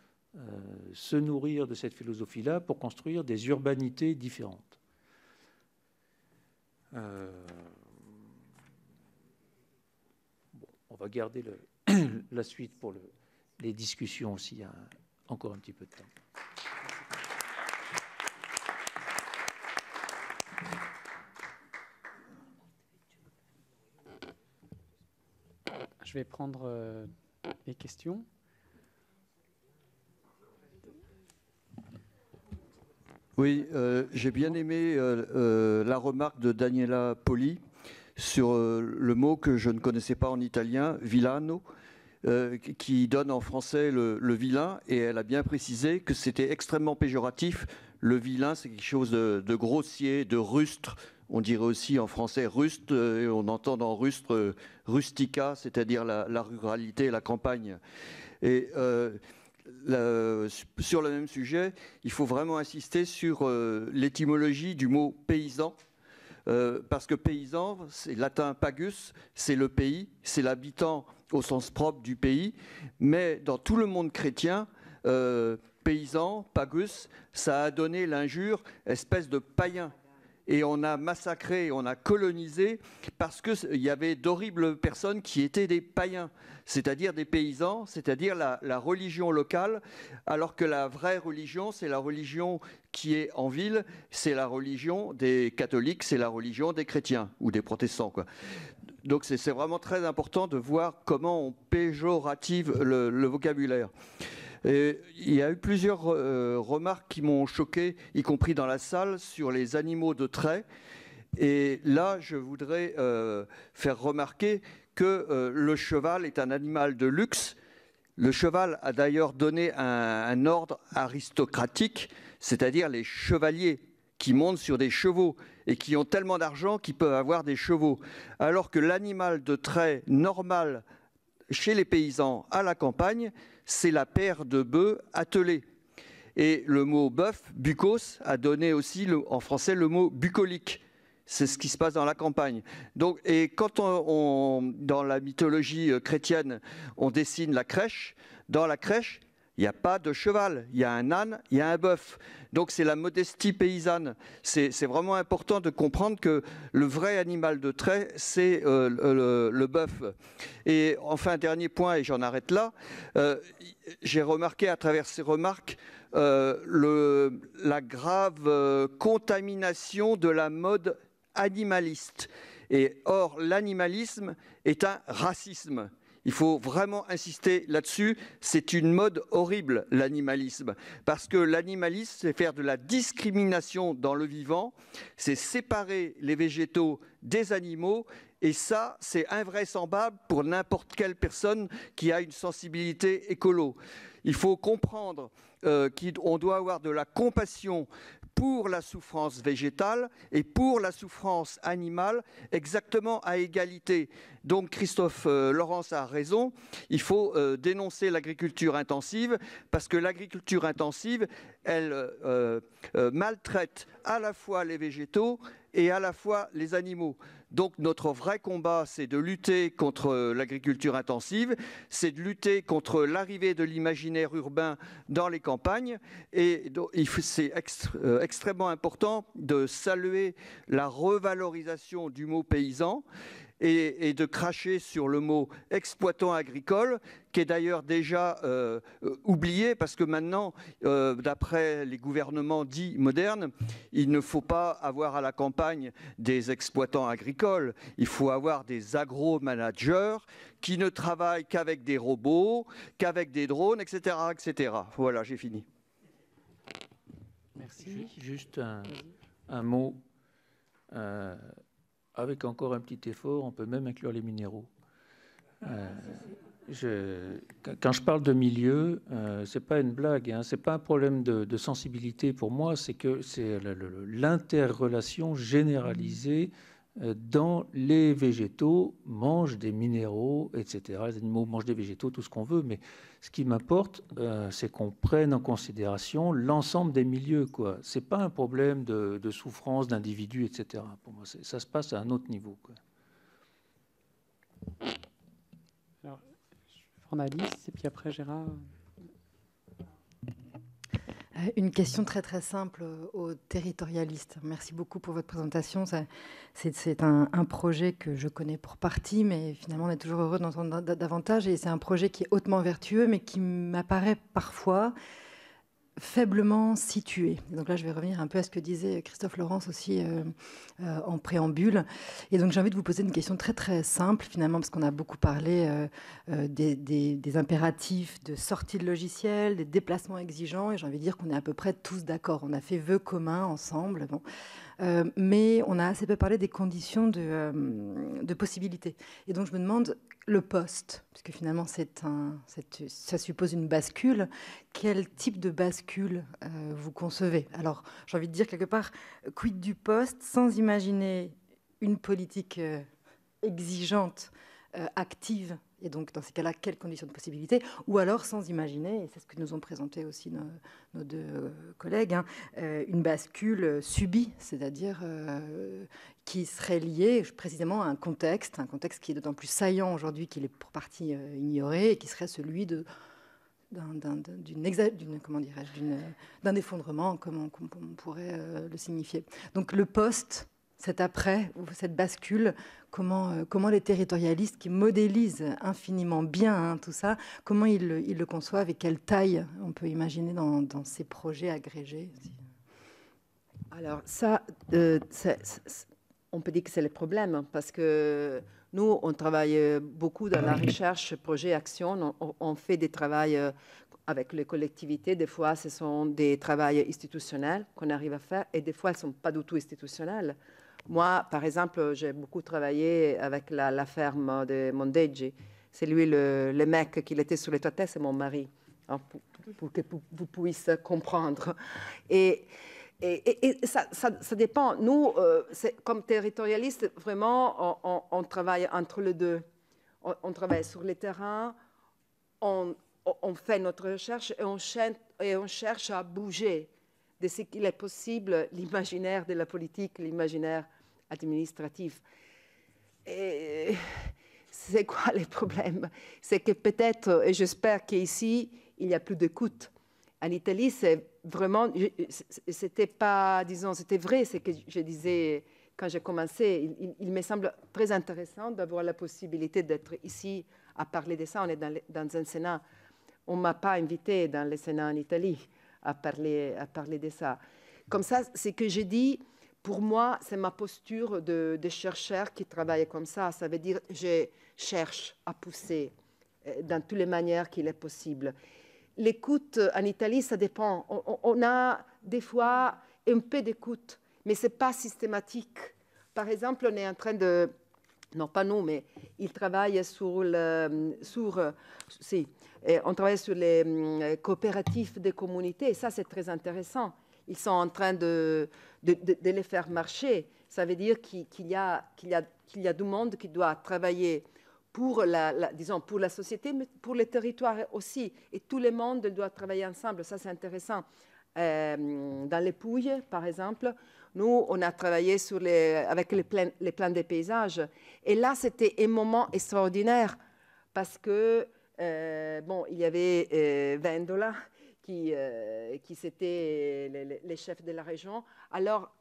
se nourrir de cette philosophie-là pour construire des urbanités différentes. on va garder la suite pour les discussions s'il y a encore un petit peu de temps. Je vais prendre euh, les questions. Oui, euh, j'ai bien aimé euh, la remarque de Daniela Poli sur le mot que je ne connaissais pas en italien, villano, qui donne en français le, vilain, et elle a bien précisé que c'était extrêmement péjoratif. Le vilain, c'est quelque chose de, grossier, de rustre, on dirait aussi en français ruste, et on entend dans rustre rustica, c'est-à-dire la, ruralité, la campagne. Et euh, sur le même sujet, il faut vraiment insister sur euh, l'étymologie du mot paysan. Euh, parce que paysan, c'est latin pagus, c'est le pays, c'est l'habitant au sens propre du pays, mais dans tout le monde chrétien, paysan, pagus, ça a donné l'injure espèce de païen et on a massacré, on a colonisé parce qu'il y avait d'horribles personnes qui étaient des païens, c'est-à-dire des paysans, c'est-à-dire la, religion locale, alors que la vraie religion, c'est la religion qui est en ville, c'est la religion des catholiques, c'est la religion des chrétiens ou des protestants. Donc c'est vraiment très important de voir comment on péjorative le vocabulaire il y a eu plusieurs euh, remarques qui m'ont choqué, y compris dans la salle, sur les animaux de trait. Et là, je voudrais euh, faire remarquer que euh, le cheval est un animal de luxe. Le cheval a d'ailleurs donné un, ordre aristocratique, c'est-à-dire les chevaliers qui montent sur des chevaux et qui ont tellement d'argent qu'ils peuvent avoir des chevaux. Alors que l'animal de trait normal chez les paysans à la campagne, c'est la paire de bœufs attelés. Et le mot bœuf, bucos, a donné aussi en français le mot bucolique. C'est ce qui se passe dans la campagne. Donc, et quand on, dans la mythologie euh, chrétienne, on dessine la crèche, dans la crèche, il n'y a pas de cheval, il y a un âne, il y a un bœuf. Donc c'est la modestie paysanne. C'est vraiment important de comprendre que le vrai animal de trait, c'est euh, le, bœuf. Et enfin, dernier point, et j'en arrête là, euh, j'ai remarqué à travers ces remarques euh, la grave contamination de la mode animaliste. Et or, l'animalisme est un racisme. Il faut vraiment insister là-dessus. C'est une mode horrible, l'animalisme. Parce que l'animalisme, c'est faire de la discrimination dans le vivant, c'est séparer les végétaux des animaux. Et ça, c'est invraisemblable pour n'importe quelle personne qui a une sensibilité écolo. Il faut comprendre euh, qu'on doit avoir de la compassion pour la souffrance végétale et pour la souffrance animale exactement à égalité. Donc Christophe euh, Laurence a raison, il faut euh, dénoncer l'agriculture intensive parce que l'agriculture intensive, elle euh, maltraite à la fois les végétaux et à la fois les animaux. Donc notre vrai combat, c'est de lutter contre l'agriculture intensive, c'est de lutter contre l'arrivée de l'imaginaire urbain dans les campagnes. Et c'est euh, extrêmement important de saluer la revalorisation du mot paysan et, de cracher sur le mot exploitant agricole, qui est d'ailleurs déjà euh, oublié, parce que maintenant, euh, d'après les gouvernements dits modernes, il ne faut pas avoir à la campagne des exploitants agricoles, il faut avoir des agro-managers qui ne travaillent qu'avec des robots, qu'avec des drones, etc. etc. Voilà, j'ai fini. Merci. Juste un, mot. Euh, avec encore un petit effort, on peut même inclure les minéraux. Euh, quand je parle de milieu, euh, c'est pas une blague, hein, c'est pas un problème de, sensibilité pour moi, c'est que c'est l'interrelation généralisée dans les végétaux mangent des minéraux, etc. Les animaux mangent des végétaux, tout ce qu'on veut, mais ce qui m'importe, euh, c'est qu'on prenne en considération l'ensemble des milieux. Ce n'est pas un problème de, souffrance d'individus, etc. Pour moi, ça se passe à un autre niveau. Alors, je vais prendre Alice, et puis après Gérard. Euh, une question très très simple aux territorialistes. Merci beaucoup pour votre présentation. C'est un, un, projet que je connais pour partie, mais finalement on est toujours heureux d'entendre davantage. Et c'est un projet qui est hautement vertueux, mais qui m'apparaît parfois faiblement situé. Donc là, je vais revenir un peu à ce que disait Christophe Laurence aussi euh, euh, en préambule. Et donc j'ai envie de vous poser une question très très simple finalement, parce qu'on a beaucoup parlé euh, des, des, impératifs de sortie de logiciel, des déplacements exigeants, et j'ai envie de dire qu'on est à peu près tous d'accord. On a fait vœux communs ensemble. Bon. Mais on a assez peu parlé des conditions de, de possibilité. Et donc je me demande le poste, puisque finalement ça suppose une bascule. Quel type de bascule euh, vous concevez? Alors, j'ai envie de dire quelque part, quid du poste sans imaginer une politique euh, exigeante, euh, active? Et donc, dans ces cas-là, quelles conditions de possibilité Ou alors, sans imaginer, et c'est ce que nous ont présenté aussi nos, deux euh, collègues, hein, euh, une bascule subie, c'est-à-dire euh, qui serait liée précisément à un contexte, un contexte qui est d'autant plus saillant aujourd'hui qu'il est pour partie ignoré, et qui serait celui de d'un effondrement, comme on, comme on pourrait le signifier. Donc le poste cet après, cette bascule, comment, euh, comment les territorialistes qui modélisent infiniment bien hein, tout ça, comment ils ils le, conçoivent et quelle taille on peut imaginer dans, dans ces projets agrégés Alors ça, euh, on peut dire que c'est le problème parce que nous, on travaille beaucoup dans la recherche, projet, action. On, fait des travaux euh, avec les collectivités. Des fois, ce sont des travaux institutionnels qu'on arrive à faire et des fois, ils ne sont pas du tout institutionnels. Moi, par exemple, j'ai beaucoup travaillé avec la, ferme de Mondeggi. C'est lui le, mec qui était sur les toits c'est mon mari, hein, pour, que vous, puissiez comprendre. Et, ça, dépend. Nous, euh, comme territorialistes, vraiment, on, travaille entre les deux. On, travaille sur le terrain, on, fait notre recherche et on cherche à bouger de ce qu'il est possible, l'imaginaire de la politique, l'imaginaire administratif. Et c'est quoi le problème? C'est que peut-être, et j'espère qu'ici, il n'y a plus d'écoute. En Italie, c'est vraiment, c'était pas, disons, c'était vrai ce que je disais quand j'ai commencé. Il, me semble très intéressant d'avoir la possibilité d'être ici à parler de ça. On est dans, dans un Sénat. On ne m'a pas invité dans le Sénat en Italie à parler, à parler de ça. Comme ça, c'est que j'ai dit, pour moi, c'est ma posture de, chercheur qui travaille comme ça. Ça veut dire je cherche à pousser euh, dans toutes les manières qu'il est possible. L'écoute en Italie, ça dépend. On, a des fois un peu d'écoute, mais ce n'est pas systématique. Par exemple, on est en train de... Non, pas nous, mais ils travaillent sur le... Sur, si, on travaille sur les hum, coopératives des communautés, et ça, c'est très intéressant ils sont en train de, les faire marcher. Ça veut dire qu'il y, a, y, y a du monde qui doit travailler pour la, disons, pour la société, mais pour les territoires aussi. Et tout le monde doit travailler ensemble. Ça, c'est intéressant. Euh, dans les Pouilles, par exemple, nous, on a travaillé avec les plans, des paysages. Et là, c'était un moment extraordinaire parce que, euh, bon, il y avait euh, Vendola qui, euh, qui c'était les, chefs de la région. Alors,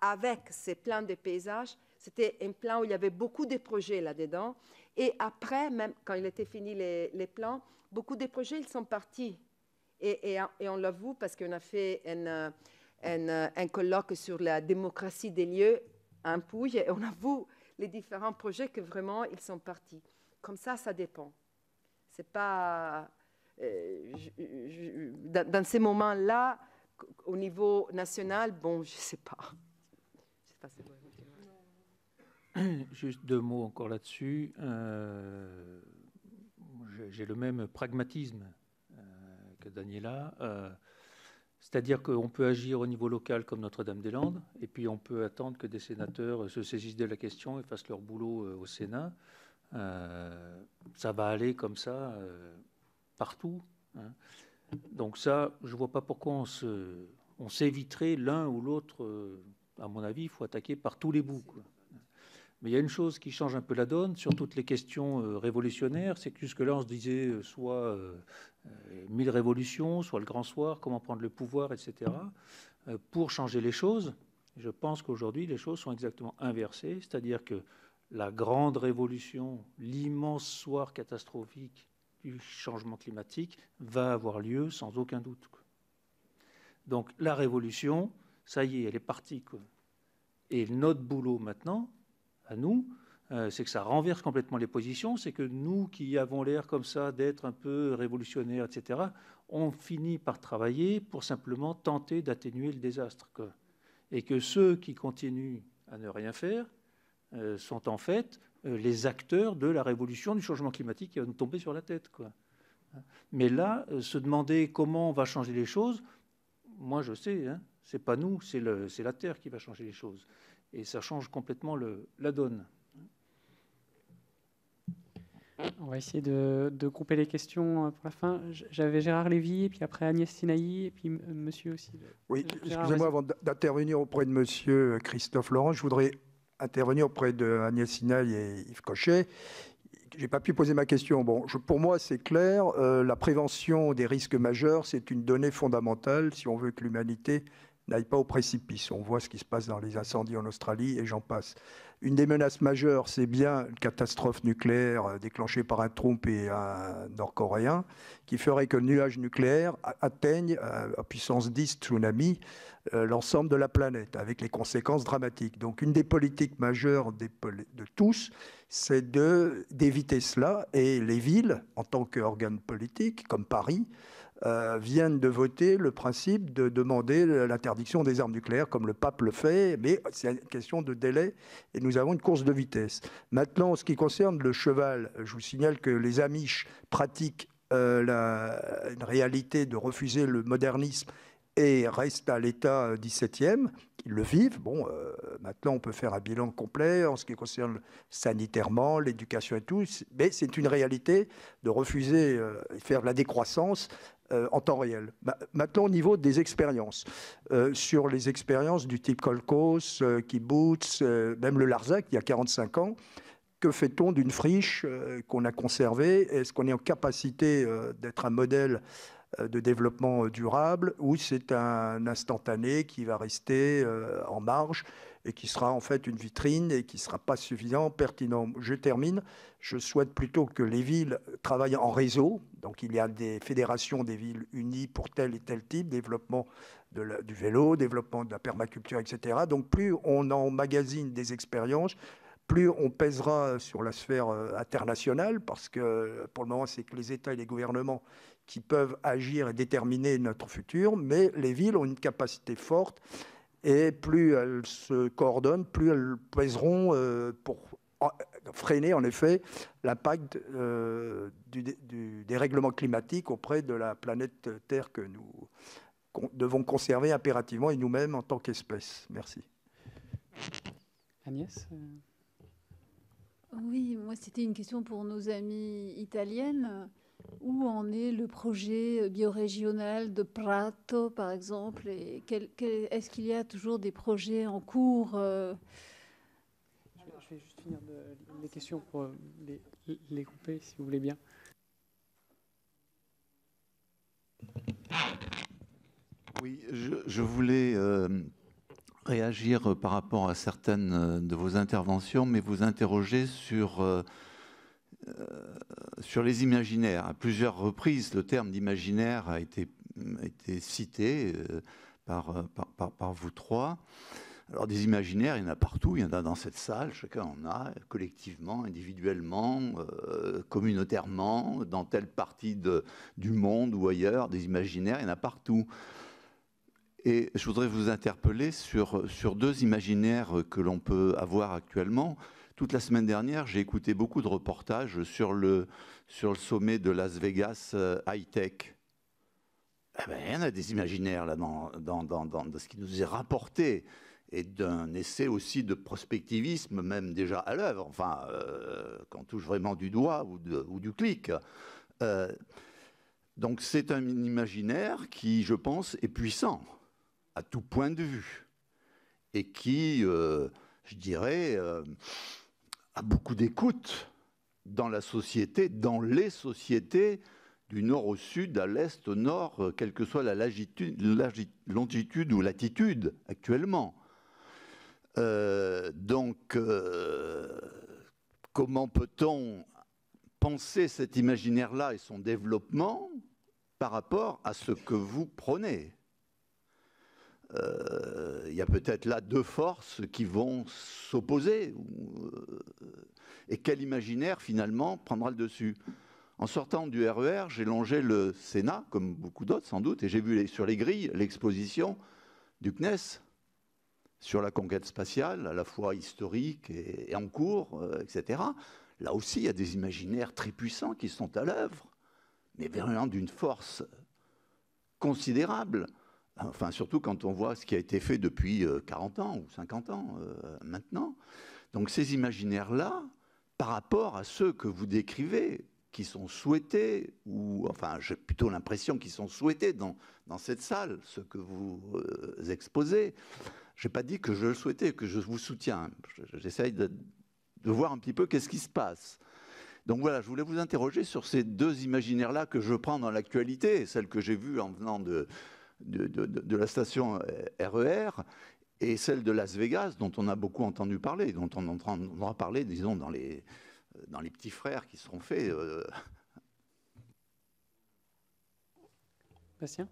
avec ces plans de paysages, c'était un plan où il y avait beaucoup de projets là-dedans. Et après, même quand il était fini les, les plans, beaucoup de projets, ils sont partis. Et, et, on l'avoue parce qu'on a fait un, un, un, colloque sur la démocratie des lieux à Pouille et on avoue les différents projets que vraiment ils sont partis. Comme ça, ça dépend. C'est pas euh, dans, ces moments-là, au niveau national, bon, je ne sais pas. Juste deux mots encore là-dessus. Euh, j'ai le même pragmatisme euh, que Daniela. C'est-à-dire qu'on peut agir au niveau local comme Notre-Dame-des-Landes, et puis on peut attendre que des sénateurs se saisissent de la question et fassent leur boulot au Sénat. Ça va aller comme ça partout. Hein. Donc ça, je ne vois pas pourquoi on, se, on s'éviterait l'un ou l'autre. Euh, à mon avis, il faut attaquer par tous les bouts. Mais il y a une chose qui change un peu la donne sur toutes les questions euh, révolutionnaires, c'est que jusque-là, on se disait euh, soit mille révolutions, soit le grand soir, comment prendre le pouvoir, etc. pour changer les choses, je pense qu'aujourd'hui, les choses sont exactement inversées, c'est-à-dire que la grande révolution, l'immense soir catastrophique du changement climatique va avoir lieu sans aucun doute. Donc la révolution, ça y est, elle est partie. Et notre boulot maintenant, à nous, euh, c'est que ça renverse complètement les positions, c'est que nous qui avons l'air comme ça d'être un peu révolutionnaires, etc., on finit par travailler pour simplement tenter d'atténuer le désastre. Et que ceux qui continuent à ne rien faire sont en fait euh, les acteurs de la révolution du changement climatique qui va nous tomber sur la tête. Mais là, se demander comment on va changer les choses, moi je sais, hein, c'est pas nous, c'est la Terre qui va changer les choses. Et ça change complètement le, la donne. On va essayer de, de, grouper les questions euh, pour la fin. J'avais Gérard Lévy, et puis après Agnès Sinaï, et puis monsieur aussi. Oui, excusez-moi, avant d'intervenir auprès de monsieur Christophe Laurent, je voudrais intervenir auprès de Agnès Sinaï et Yves Cochet. J'ai pas pu poser ma question. Pour moi, c'est clair. Euh, la prévention des risques majeurs, c'est une donnée fondamentale si on veut que l'humanité n'aille pas au précipice. On voit ce qui se passe dans les incendies en Australie et j'en passe. Une des menaces majeures, c'est bien une catastrophe nucléaire euh, déclenchée par un Trump et un Nord-Coréen, qui ferait que le nuage nucléaire atteigne euh, à puissance 10 tsunami euh, l'ensemble de la planète, avec les conséquences dramatiques. Donc une des politiques majeures de tous, c'est d'éviter cela. Et les villes, en tant qu'organes politiques, comme Paris, euh, viennent de voter le principe de demander l'interdiction des armes nucléaires, comme le pape le fait, mais c'est une question de délai et nous avons une course de vitesse. Maintenant, en ce qui concerne le cheval, je vous signale que les Amish pratiquent euh, la, une réalité de refuser le modernisme et restent à l'état 17e. Ils le vivent. Bon, euh, maintenant, on peut faire un bilan complet en ce qui concerne sanitairement, l'éducation et tout, mais c'est une réalité de refuser et faire la décroissance euh, en temps réel. Maintenant, au niveau des expériences, euh, sur les expériences du type Colcos, euh, Kibbutz, même le Larzac, il y a 45 ans, que fait-on d'une friche qu'on a conservée? Est-ce qu'on est en capacité d'être un modèle de développement durable ou c'est un instantané qui va rester en marge? Et qui sera en fait une vitrine et qui ne sera pas suffisamment pertinent. Je termine. Je souhaite plutôt que les villes travaillent en réseau. Donc il y a des fédérations des villes unies pour tel et tel type, développement de du vélo, développement de la permaculture, etc. Donc plus on emmagasine des expériences, plus on pèsera sur la sphère euh, internationale, parce que pour le moment, c'est que les États et les gouvernements qui peuvent agir et déterminer notre futur, mais les villes ont une capacité forte et plus elles se coordonnent, plus elles pèseront euh, pour freiner en effet l'impact euh, du, dérèglement climatique auprès de la planète Terre que nous devons conserver impérativement et nous-mêmes en tant qu'espèce. Merci. Agnès euh. Oui, moi c'était une question pour nos amies italiennes. Où en est le projet biorégional de Prato, par exemple et Est-ce qu'il y a toujours des projets en cours euh? je, vais, juste finir les questions pour euh, les, couper, si vous voulez bien. Oui, je, voulais euh, réagir par rapport à certaines de vos interventions, mais vous interroger sur euh, sur les imaginaires. À plusieurs reprises, le terme d'imaginaire a été, cité euh, par, par, vous trois. Alors des imaginaires, il y en a partout, il y en a dans cette salle, chacun en a, collectivement, individuellement, euh, communautairement, dans telle partie du monde ou ailleurs, des imaginaires, il y en a partout. Et je voudrais vous interpeller sur deux imaginaires que l'on peut avoir actuellement. Toute la semaine dernière, j'ai écouté beaucoup de reportages sur le, sur le sommet de Las Vegas euh, high-tech. Eh ben, il y en a des imaginaires là dans, dans, dans, dans ce qui nous est rapporté et d'un essai aussi de prospectivisme, même déjà à l'œuvre, enfin, euh, qu'on touche vraiment du doigt ou, du clic. Euh, donc c'est un imaginaire qui, je pense, est puissant à tout point de vue et qui, je dirais, à beaucoup d'écoute dans la société, dans les sociétés du nord au sud, à l'est, au nord, euh, quelle que soit la longitude ou latitude actuellement. Euh, donc, euh, comment peut-on penser cet imaginaire-là et son développement par rapport à ce que vous prenez? Il y a peut-être là deux forces qui vont s'opposer. et quel imaginaire, finalement, prendra le dessus? En sortant du RER, e j'ai longé le Sénat, comme beaucoup d'autres sans doute, et j'ai vu sur les grilles l'exposition du CNES sur la conquête spatiale, à la fois historique et, en cours, euh, etc. Là aussi, il y a des imaginaires très puissants qui sont à l'œuvre, mais vraiment d'une force considérable. Enfin, surtout quand on voit ce qui a été fait depuis 40 euh, ans ou 50 ans euh, maintenant. Donc ces imaginaires-là, par rapport à ceux que vous décrivez, qui sont souhaités, ou enfin j'ai plutôt l'impression qu'ils sont souhaités dans, dans cette salle, ce que vous euh, exposez. Je n'ai pas dit que je le souhaitais, que je vous soutiens. J'essaye de, voir un petit peu qu'est-ce qui se passe. Donc voilà, je voulais vous interroger sur ces deux imaginaires-là que je prends dans l'actualité, celle que j'ai vue en venant de, de, de, la station RER, e et celle de Las Vegas, dont on a beaucoup entendu parler, dont on entendra parler, disons, dans les, dans les petits frères qui seront faits. Euh. Bastien?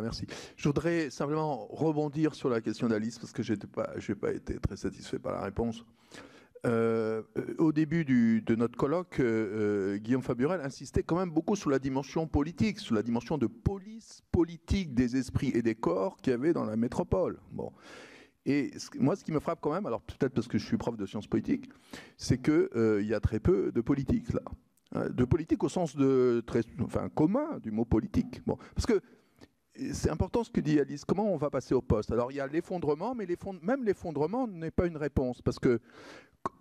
Merci. Je voudrais simplement rebondir sur la question d'Alice parce que je n'ai pas, pas été très satisfait par la réponse. Euh, au début de notre colloque, euh, Guillaume Faburel insistait quand même beaucoup sur la dimension politique, sur la dimension de police politique des esprits et des corps qu'il y avait dans la métropole. Bon. Et moi, ce qui me frappe quand même, alors peut-être parce que je suis prof de sciences politiques, c'est qu'il euh, y a très peu de politique là. De politique au sens de commun du mot politique. Bon. Parce que c'est important ce que dit Alice. Comment on va passer au poste? Alors il y a l'effondrement, mais même l'effondrement n'est pas une réponse parce que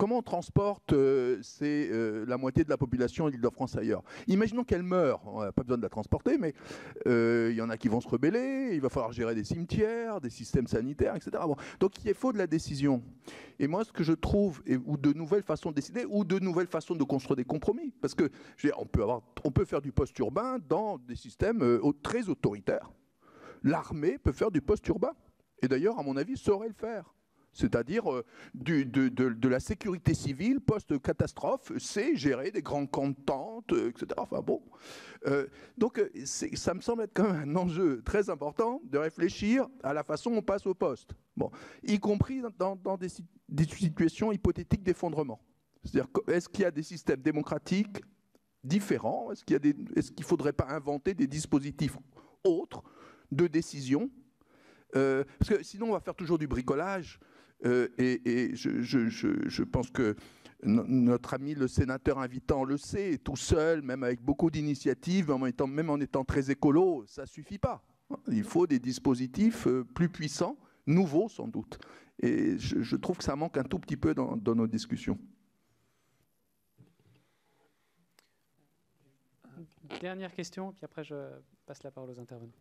comment on transporte euh, c'est euh, la moitié de la population de l'Île-de-France ailleurs? Imaginons qu'elle meurt, on n'a pas besoin de la transporter, mais euh, il y en a qui vont se rebeller, il va falloir gérer des cimetières, des systèmes sanitaires, etc. Donc il faut de la décision. Et moi, ce que je trouve, ou de nouvelles façons de décider, ou de nouvelles façons de construire des compromis, parce que on, peut peut faire du post-urbain dans des systèmes très autoritaires. L'armée peut faire du post-urbain. Et d'ailleurs, à mon avis, saurait le faire c'est-à-dire euh, de, la sécurité civile post-catastrophe, c'est gérer des grands camps tentes, euh, etc. Enfin bon. Euh, donc ça me semble être quand même un enjeu très important de réfléchir à la façon dont on passe au poste, bon, y compris dans, des, situations hypothétiques d'effondrement. C'est-à-dire, est-ce qu'il y a des systèmes démocratiques différents? Est-ce qu'il ne faudrait pas inventer des dispositifs autres de décision? Parce que sinon, on va faire toujours du bricolage euh, et, je, pense que notre ami le sénateur invitant le sait, tout seul, même avec beaucoup d'initiatives, même en étant très écolo, ça ne suffit pas. Il faut des dispositifs euh, plus puissants, nouveaux sans doute. Et je, trouve que ça manque un tout petit peu dans, dans nos discussions. Dernière question, puis après je passe la parole aux intervenants.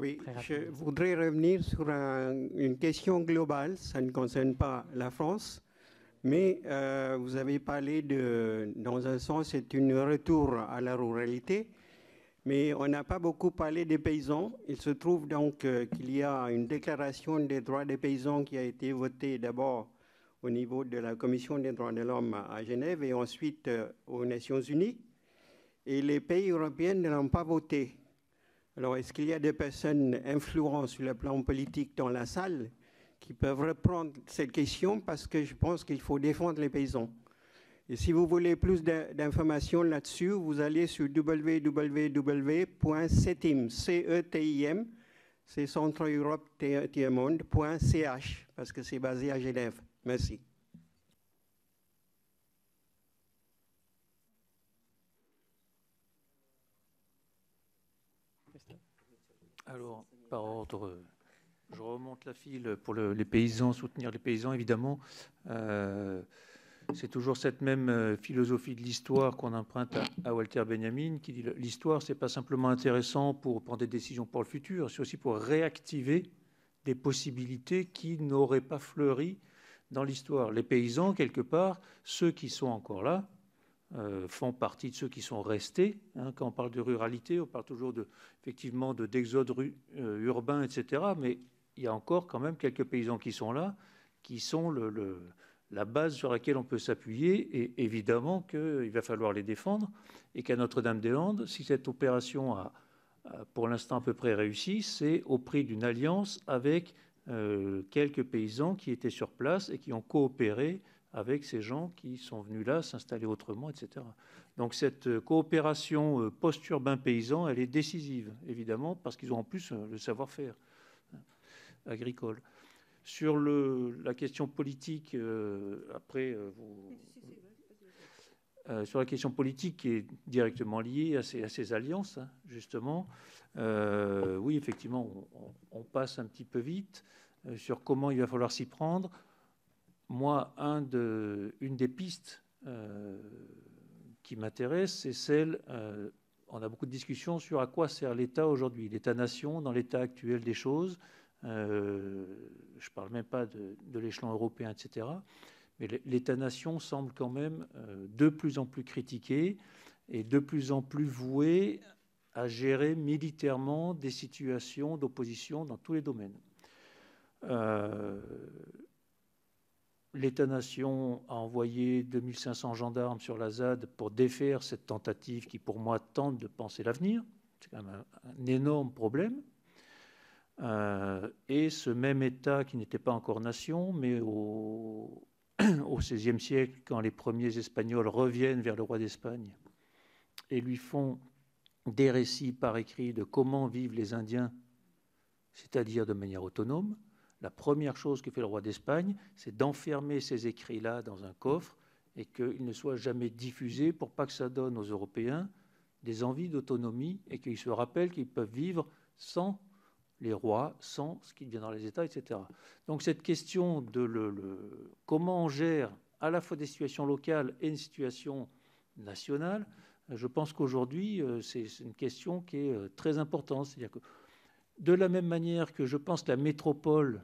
Oui, je voudrais revenir sur une question globale. Ça ne concerne pas la France, mais euh, vous avez parlé de, dans un sens, c'est un retour à la ruralité. Mais on n'a pas beaucoup parlé des paysans. Il se trouve donc euh, qu'il y a une déclaration des droits des paysans qui a été votée d'abord au niveau de la Commission des droits de l'homme à Genève et ensuite euh, aux Nations Unies. Et les pays européens ne l'ont pas voté. Alors, est-ce qu'il y a des personnes influentes sur le plan politique dans la salle qui peuvent reprendre cette question parce que je pense qu'il faut défendre les paysans? Et si vous voulez plus d'informations là-dessus, vous allez sur www.cetim, C-E-T-I-M, c'est Centre Europe Monde.ch, parce que c'est basé à Genève. Merci. Alors, par ordre, je remonte la file pour les paysans, soutenir les paysans, évidemment. Euh, c'est toujours cette même euh, philosophie de l'histoire qu'on emprunte à, Walter Benjamin, qui dit l'histoire, c'est pas simplement intéressant pour prendre des décisions pour le futur, c'est aussi pour réactiver des possibilités qui n'auraient pas fleuri dans l'histoire. Les paysans, quelque part, ceux qui sont encore là, euh, font partie de ceux qui sont restés. Hein. quand on parle de ruralité, on parle toujours de, effectivement d'exode euh, urbain, etc. Mais il y a encore quand même quelques paysans qui sont là, qui sont la base sur laquelle on peut s'appuyer. Et évidemment qu'il va falloir les défendre. Et qu'à Notre-Dame-des-Landes, si cette opération a, pour l'instant à peu près réussi, c'est au prix d'une alliance avec euh, quelques paysans qui étaient sur place et qui ont coopéré avec ces gens qui sont venus là s'installer autrement, etc. Donc cette coopération euh, post-urbain paysan, elle est décisive, évidemment, parce qu'ils ont en plus euh, le savoir-faire agricole. Sur le, la question politique, euh, après, sur la question politique qui est directement liée à ces, à ces alliances, hein, justement, oui, effectivement, on, on, passe un petit peu vite sur comment il va falloir s'y prendre moi, une des pistes euh, qui m'intéresse, c'est celle, euh, on a beaucoup de discussions sur à quoi sert l'État aujourd'hui, l'État-nation dans l'état actuel des choses. Euh, je ne parle même pas de, l'échelon européen, etc. Mais l'État-nation semble quand même de plus en plus critiqué et de plus en plus voué à gérer militairement des situations d'opposition dans tous les domaines. L'État-nation a envoyé 2500 gendarmes sur la ZAD pour défaire cette tentative qui, pour moi, tente de penser l'avenir. C'est quand même un, énorme problème. Euh, et ce même État qui n'était pas encore nation, mais au, au XVIe siècle, quand les premiers Espagnols reviennent vers le roi d'Espagne et lui font des récits par écrit de comment vivent les Indiens, c'est-à-dire de manière autonome, la première chose que fait le roi d'Espagne, c'est d'enfermer ces écrits-là dans un coffre et qu'ils ne soient jamais diffusés pour pas que ça donne aux Européens des envies d'autonomie et qu'ils se rappellent qu'ils peuvent vivre sans les rois, sans ce qui vient dans les États, etc. Donc cette question de comment on gère à la fois des situations locales et une situation nationale, je pense qu'aujourd'hui, euh, c'est une question qui est euh, très importante. C'est-à-dire que de la même manière que je pense que la métropole,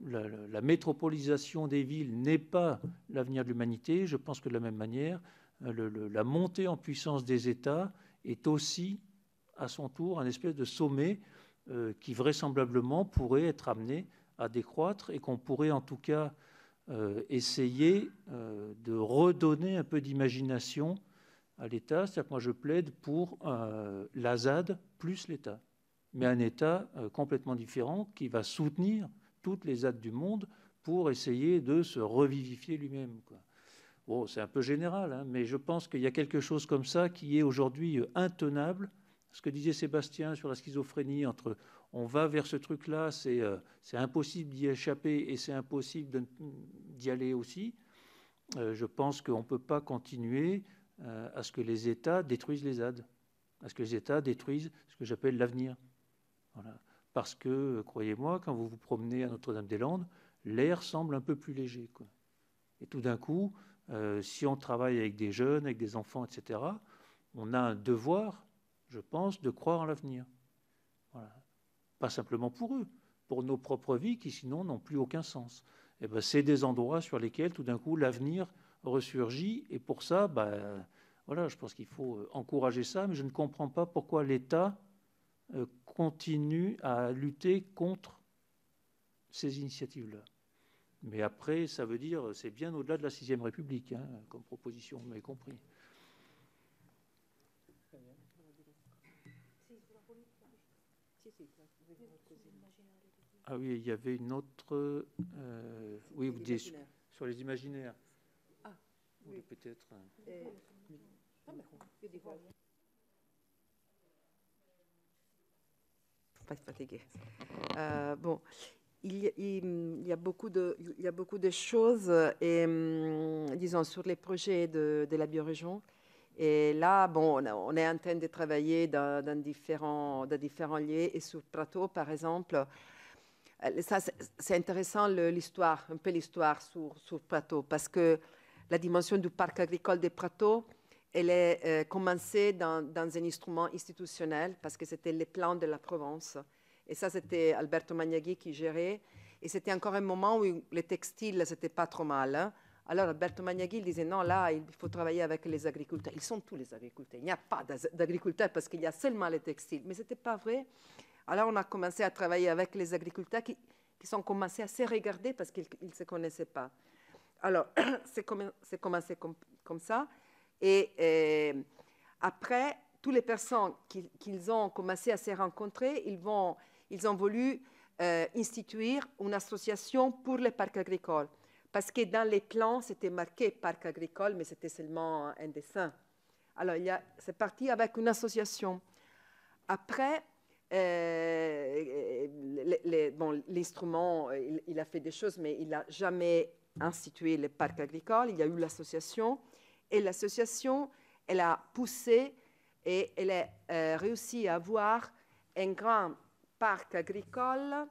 la, métropolisation des villes n'est pas l'avenir de l'humanité, je pense que de la même manière, euh, la montée en puissance des États est aussi, à son tour, un espèce de sommet euh, qui vraisemblablement pourrait être amené à décroître et qu'on pourrait en tout cas euh, essayer de redonner un peu d'imagination à l'État. C'est-à-dire que moi je plaide pour la ZAD plus l'État mais un État euh, complètement différent qui va soutenir toutes les aides du monde pour essayer de se revivifier lui-même. C'est un peu général, hein, mais je pense qu'il y a quelque chose comme ça qui est aujourd'hui euh, intenable. Ce que disait Sébastien sur la schizophrénie, entre on va vers ce truc-là, c'est euh, impossible d'y échapper et c'est impossible d'y aller aussi. je pense qu'on ne peut pas continuer à ce que les États détruisent les aides, à ce que les États détruisent ce que j'appelle l'avenir. Parce que, croyez-moi, quand vous vous promenez à Notre-Dame-des-Landes, l'air semble un peu plus léger. Et tout d'un coup, euh, si on travaille avec des jeunes, avec des enfants, etc., on a un devoir, je pense, de croire en l'avenir. Pas simplement pour eux, pour nos propres vies qui sinon n'ont plus aucun sens. Et eh ben, c'est des endroits sur lesquels tout d'un coup l'avenir ressurgit. Et pour ça, ben, voilà, je pense qu'il faut encourager ça, mais je ne comprends pas pourquoi l'État continue à lutter contre ces initiatives-là. Mais après, ça veut dire, c'est bien au-delà de la Sixième République, hein, comme proposition, vous m'avez compris. Ah oui, il y avait une autre. Euh, oui, vous dites sur les imaginaires. Ah, oui. Peut-être. Pas fatigué. Euh, bon, il, y a beaucoup de, de choses, et, hum, disons, sur les projets de, de la biorégion. Et là, bon, on est en train de travailler dans, différents, dans lieux. Et sur Plateau, par exemple, euh, ça, c'est intéressant l'histoire, un peu l'histoire sur, sur Plateau, parce que la dimension du parc agricole des Prateaux, elle est euh, commencée dans, un instrument institutionnel parce que c'était les plans de la Provence. Et ça, c'était Alberto Magnaghi qui gérait. Et c'était encore un moment où les textiles, c'était pas trop mal. Hein. Alors Alberto Magnaghi disait non, là, il faut travailler avec les agriculteurs. Ils sont tous les agriculteurs. Il n'y a pas d'agriculteurs parce qu'il y a seulement les textiles. Mais ce n'était pas vrai. Alors on a commencé à travailler avec les agriculteurs qui, qui sont commencés à se regarder parce qu'ils ne se connaissaient pas. Alors, c'est commencé comme, comme, ça. Et, euh, après, toutes les personnes qu'ils ont commencé à se rencontrer, ils, ont voulu euh, instituer une association pour les parcs agricoles. Parce que dans les plans, c'était marqué parc agricole, mais c'était seulement un dessin. Alors, c'est parti avec une association. Après, euh, l'instrument, il, il, a fait des choses, mais il n'a jamais institué le parc agricole. Il y a eu l'association. Et l'association, elle a poussé et elle a euh, réussi à avoir un grand parc agricole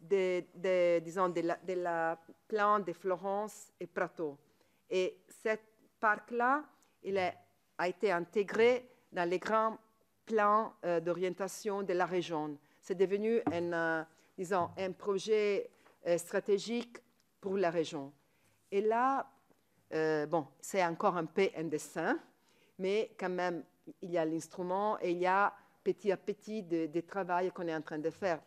de, disons, de la, de la plan de Florence et Prato. Et ce parc-là, il a, été intégré dans les grands plans euh, d'orientation de la région. C'est devenu un, euh, disons, un projet stratégique pour la région. Et là, bon, c'est encore un peu un dessin, mais quand même, il y a l'instrument et il y a petit à petit des de travail qu'on est en train de faire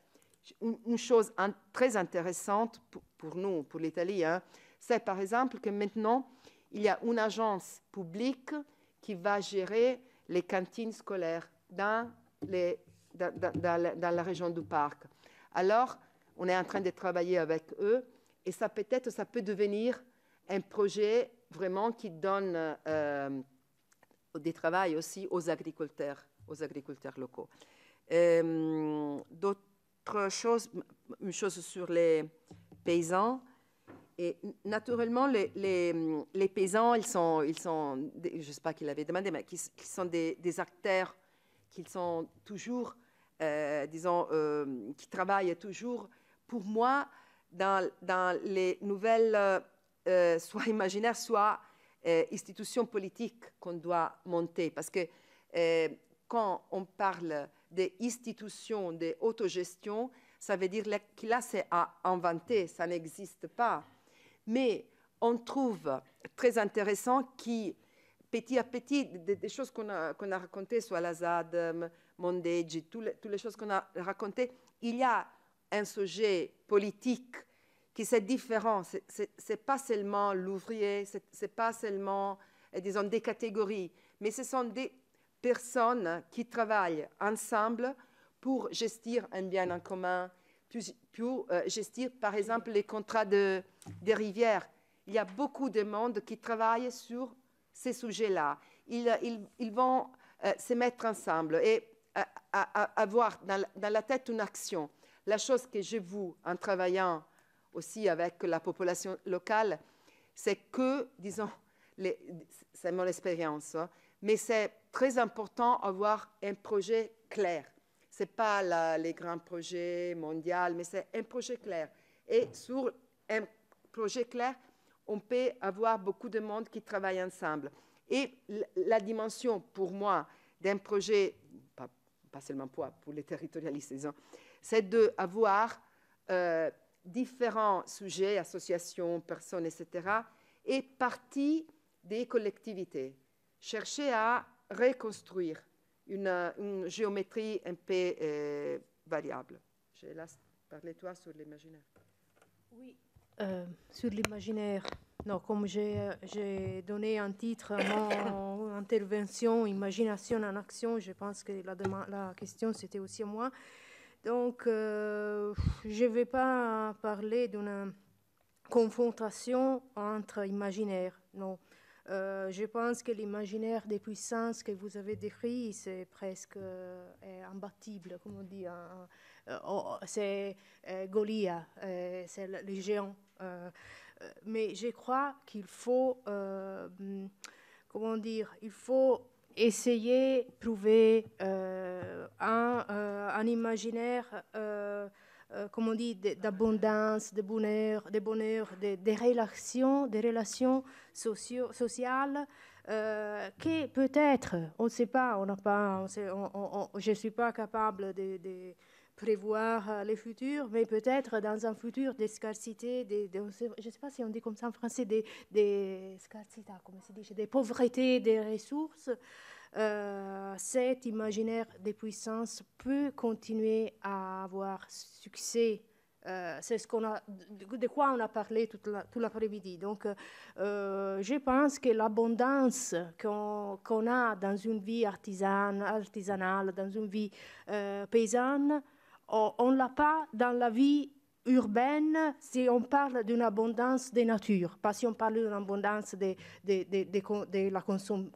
une, chose très intéressante pour, nous, pour l'Italie, hein, c'est par exemple que maintenant, il y a une agence publique qui va gérer les cantines scolaires dans, la, région du parc. Alors, on est en train de travailler avec eux et ça peut-être, ça peut devenir un projet vraiment qui donne euh, des travail aussi aux agriculteurs, aux agriculteurs locaux. Euh, d'autres chose, une chose sur les paysans. Et naturellement, les, paysans, ils sont, ils sont, je ne sais pas qui l'avait demandé, mais qui, sont des, acteurs, qui sont toujours, euh, disons, qui travaillent toujours, pour moi, dans les nouvelles, euh, soit imaginaires, soit institutions politiques qu'on doit monter. Parce que quand on parle des institutions d'autogestion, ça veut dire que là, c'est à inventer, ça n'existe pas. Mais on trouve très intéressant qui, petit à petit, des, choses qu'on a, a racontées, soit la ZAD, Mondeggi, toutes les, choses qu'on a racontées, il y a un sujet politique qui est différent. Ce n'est pas seulement l'ouvrier, ce n'est pas seulement, disons, des catégories, mais ce sont des personnes qui travaillent ensemble pour gestir un bien en commun, pour, euh, gestir par exemple les contrats de, des rivières. Il y a beaucoup de monde qui travaille sur ces sujets-là. Ils, vont euh, se mettre ensemble et avoir dans, dans, la tête une action. La chose que je vous, en travaillant aussi avec la population locale, c'est que, disons, c'est mon expérience, hein, mais c'est très important d'avoir un projet clair. Ce n'est pas les grands projets mondiaux, mais c'est un projet clair. Et sur un projet clair, on peut avoir beaucoup de monde qui travaille ensemble. Et la dimension, pour moi, d'un projet, pas, seulement pour, les territorialistes, c'est d'avoir euh, différents sujets, associations, personnes, etc., et partie des collectivités chercher à reconstruire une, géométrie un peu euh, variable. Je laisse parler toi sur l'imaginaire. Oui, euh, sur l'imaginaire. Non, comme j'ai donné un titre à mon intervention, Imagination en action, je pense que la, question c'était aussi moi. Donc, euh, je ne vais pas parler d'une confrontation entre imaginaire, non. Euh, je pense que l'imaginaire des puissances que vous avez décrit, c'est presque euh, imbattable, comme on. Hein. Euh, oh, c'est Goliath, c'est le, géant. mais je crois qu'il faut, comment dire, il faut essayer de trouver un, un, imaginaire euh, comme on dit, d'abondance, de bonheur, de bonheur, des relations, des relations sociales, euh, qui peut-être, on ne sait pas, on n'a pas, je ne suis pas capable de, prévoir euh, le futur, mais peut-être dans un futur des scarcités, des, je ne sais pas si on dit comme ça en français, des, des dit, des pauvretés des ressources, euh, cet imaginaire des puissances peut continuer à avoir succès. Euh, c'est ce qu'on a, de, quoi on a parlé toute, l'après-midi. Donc, je pense que l'abondance qu'on, a dans une vie artisanale, dans une vie paysanne, on ne l'a pas dans la vie urbaine si on parle d'une abondance de nature, pas si on parle d'une abondance de, la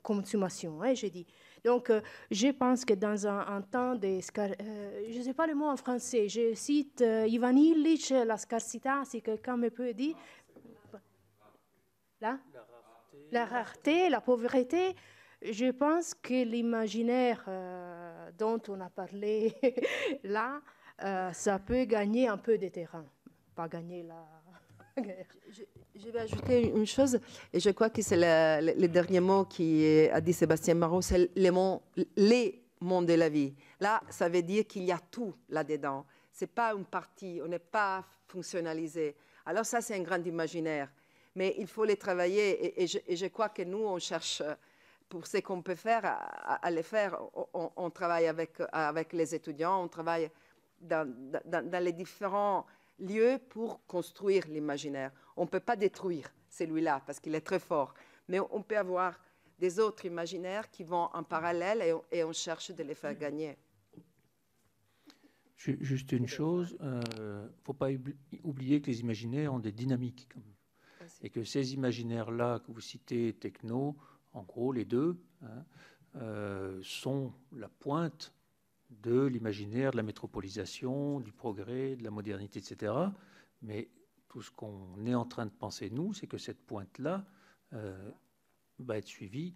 consommation, hein, j'ai dit. Donc, euh, je pense que dans un, temps de... Euh, je ne sais pas le mot en français, je cite euh, Ivan Illich, la scarcité, si quelqu'un me peut dire. Là La rareté, la pauvreté. Je pense que l'imaginaire dont on a parlé là, euh, ça peut gagner un peu de terrain, pas gagner la guerre. Je, vais ajouter une chose, et je crois que c'est le, dernier mot qu'a dit Sébastien Marot, c'est les les mondes de la vie. Là, ça veut dire qu'il y a tout là-dedans. Ce n'est pas une partie, on n'est pas fonctionnalisé. Alors ça, c'est un grand imaginaire. Mais il faut les travailler, et, je, crois que nous, on cherche pour ce qu'on peut faire, à, à, les faire. On, travaille avec les étudiants, on travaille dans, les différents lieux pour construire l'imaginaire. On ne peut pas détruire celui-là parce qu'il est très fort, mais on peut avoir des autres imaginaires qui vont en parallèle et on, cherche de les faire gagner. Juste une chose, il euh, ne faut pas oublier que les imaginaires ont des dynamiques. Et que ces imaginaires-là que vous citez, techno, en gros les deux, hein, euh, sont la pointe de l'imaginaire, de la métropolisation, du progrès, de la modernité, etc. Mais tout ce qu'on est en train de penser, nous, c'est que cette pointe-là euh, va être suivie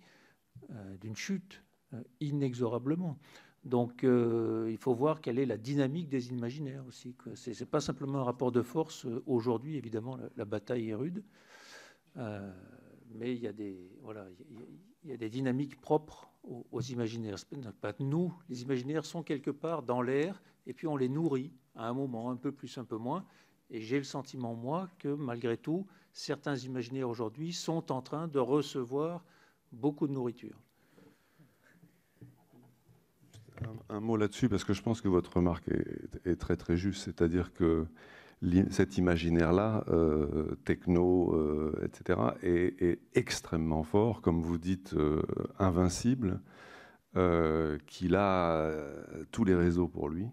euh, d'une chute, euh, inexorablement. Donc il faut voir quelle est la dynamique des imaginaires aussi. Ce n'est pas simplement un rapport de force. Aujourd'hui, évidemment, la, bataille est rude. mais il y, a des, voilà, il y a des dynamiques propres aux, imaginaires. Nous, les imaginaires sont quelque part dans l'air, et puis on les nourrit à un moment, un peu plus, un peu moins. Et j'ai le sentiment, moi, que malgré tout, certains imaginaires aujourd'hui sont en train de recevoir beaucoup de nourriture. Un, mot là-dessus, parce que je pense que votre remarque est très très juste, c'est-à-dire que cet imaginaire-là, euh, techno, euh, etc., est, extrêmement fort, comme vous dites, euh, invincible, qu'il a tous les réseaux pour lui,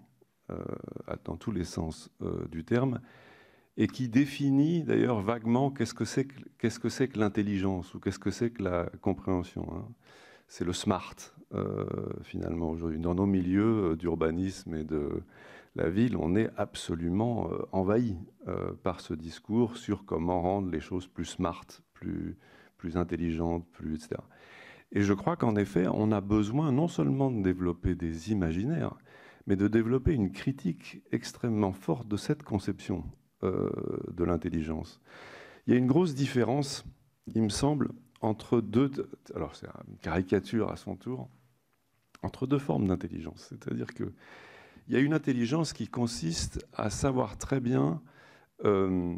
dans tous les sens du terme, et qui définit d'ailleurs vaguement qu'est-ce que c'est que, que, l'intelligence ou qu'est-ce que c'est que la compréhension. Hein. C'est le smart, finalement, aujourd'hui. Dans nos milieux d'urbanisme et de la ville, on est absolument euh, envahi euh, par ce discours sur comment rendre les choses plus smart, plus, intelligentes, plus, etc. Et je crois qu'en effet, on a besoin non seulement de développer des imaginaires, mais de développer une critique extrêmement forte de cette conception euh, de l'intelligence. Il y a une grosse différence, il me semble, entre deux, alors c'est une caricature à son tour, entre deux formes d'intelligence. C'est-à-dire que il y a une intelligence qui consiste à savoir très bien, euh,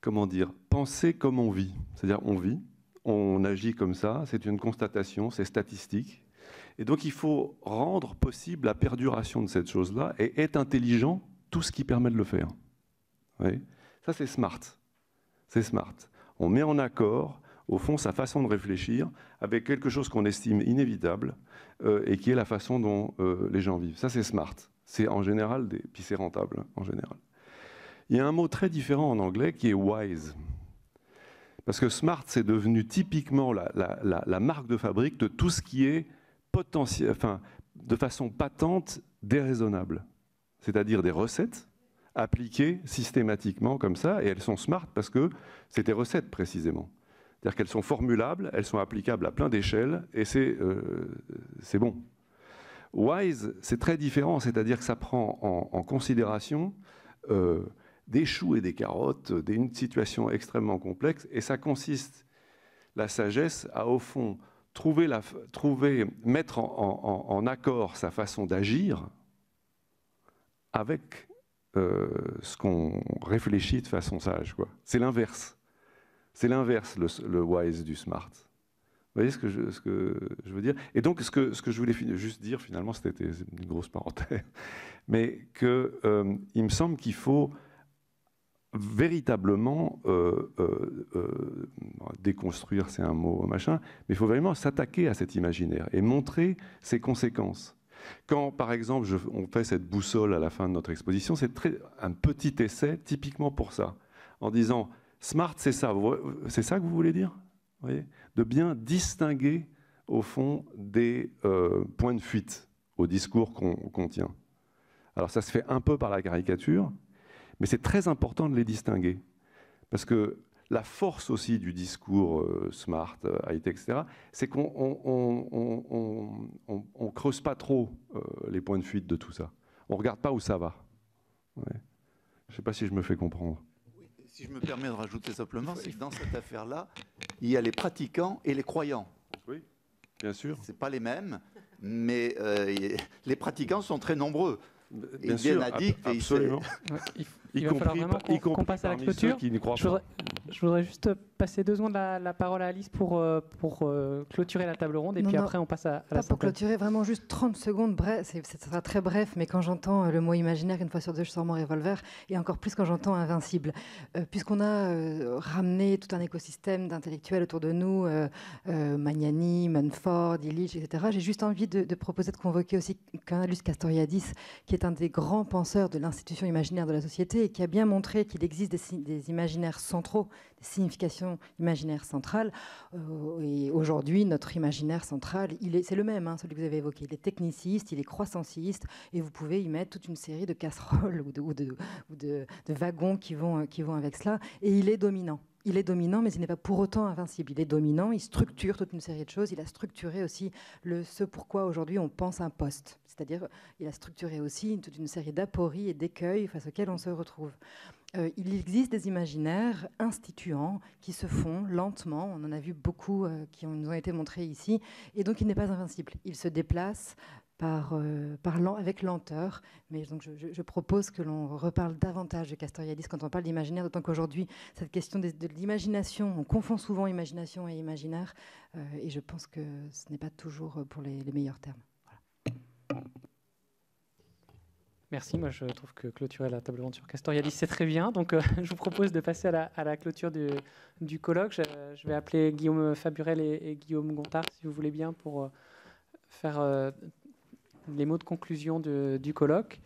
comment dire, penser comme on vit. C'est-à-dire, on vit, on agit comme ça, c'est une constatation, c'est statistique. Et donc, il faut rendre possible la perduration de cette chose-là et être intelligent tout ce qui permet de le faire. Ça, c'est smart. C'est smart. On met en accord, au fond, sa façon de réfléchir avec quelque chose qu'on estime inévitable euh, et qui est la façon dont euh, les gens vivent. Ça, c'est smart. C'est en général, des... puis c'est rentable en général. Il y a un mot très différent en anglais qui est wise. Parce que smart, c'est devenu typiquement la, marque de fabrique de tout ce qui est potentiel, enfin, de façon patente, déraisonnable. C'est-à-dire des recettes appliquées systématiquement comme ça, et elles sont smart parce que c'est des recettes précisément. C'est-à-dire qu'elles sont formulables, elles sont applicables à plein d'échelles, et c'est euh, bon. Wise, c'est très différent, c'est-à-dire que ça prend en, considération euh, des choux et des carottes, des, une situation extrêmement complexe, et ça consiste, la sagesse, à au fond trouver, la, trouver mettre en, accord sa façon d'agir avec euh, ce qu'on réfléchit de façon sage. C'est l'inverse. C'est l'inverse, le, wise du smart. Vous voyez ce que je, veux dire? Et donc, ce que, ce que je voulais juste dire, finalement, c'était une grosse parenthèse, mais qu'il euh, me semble qu'il faut véritablement euh, euh, déconstruire, c'est un mot machin, mais il faut vraiment s'attaquer à cet imaginaire et montrer ses conséquences. Quand, par exemple, on fait cette boussole à la fin de notre exposition, c'est un petit essai typiquement pour ça, en disant smart, c'est ça, c'est ça que vous voulez dire? De bien distinguer, au fond, des euh, points de fuite au discours qu'on tient. Alors ça se fait un peu par la caricature, mais c'est très important de les distinguer. Parce que la force aussi du discours euh, smart, euh, high-tech, etc., c'est qu'on ne creuse pas trop les points de fuite de tout ça. On ne regarde pas où ça va. Je ne sais pas si je me fais comprendre. Si je me permets de rajouter simplement, c'est que dans cette affaire-là, il y a les pratiquants et les croyants. Oui, bien sûr. Ce pas les mêmes, mais euh, les pratiquants sont très nombreux. Bien et sûr, absolument. il, il, va falloir vraiment qu'on passe à la clôture. Je voudrais, juste passer deux secondes la, la parole à Alice pour, euh, pour euh, clôturer la table ronde et puis après on passe à, à la Pour clôturer, vraiment juste 30 secondes, bref, ça sera très bref, mais quand j'entends euh, le mot imaginaire, une fois sur deux, je sors mon revolver, et encore plus quand j'entends invincible. Puisqu'on a ramené tout un écosystème d'intellectuels autour de nous, Magnani, Manford, Illich, etc., j'ai juste envie de, de, proposer de convoquer aussi Canalus Castoriadis, qui est un des grands penseurs de l'institution imaginaire de la société et qui a bien montré qu'il existe des, imaginaires centraux, des significations imaginaires centrales. Euh, et aujourd'hui, notre imaginaire central, c'est le même, hein, celui que vous avez évoqué. Il est techniciste, il est croissanciste, et vous pouvez y mettre toute une série de casseroles ou de, wagons vont, qui vont avec cela. Et il est dominant il est dominant, mais il n'est pas pour autant invincible. Il est dominant, il structure toute une série de choses. Il a structuré aussi le, ce pourquoi aujourd'hui on pense un poste. C'est-à-dire, il a structuré aussi toute une série d'apories et d'écueils face auxquels on se retrouve. Euh, il existe des imaginaires instituants qui se font lentement. On en a vu beaucoup euh, qui nous ont été montrés ici. Et donc, il n'est pas invincible. Il se déplace par, euh, avec lenteur. Mais donc je, propose que l'on reparle davantage de Castoriadis quand on parle d'imaginaire, d'autant qu'aujourd'hui, cette question de, l'imagination, on confond souvent imagination et imaginaire, euh, et je pense que ce n'est pas toujours pour les, meilleurs termes. Merci, moi je trouve que clôturer la table ronde sur Castoriadis, c'est très bien. Donc euh, je vous propose de passer à la, clôture du, colloque. Je, vais appeler Guillaume Faburel et, et, Guillaume Gontard, si vous voulez bien, pour faire les mots de conclusion du colloque.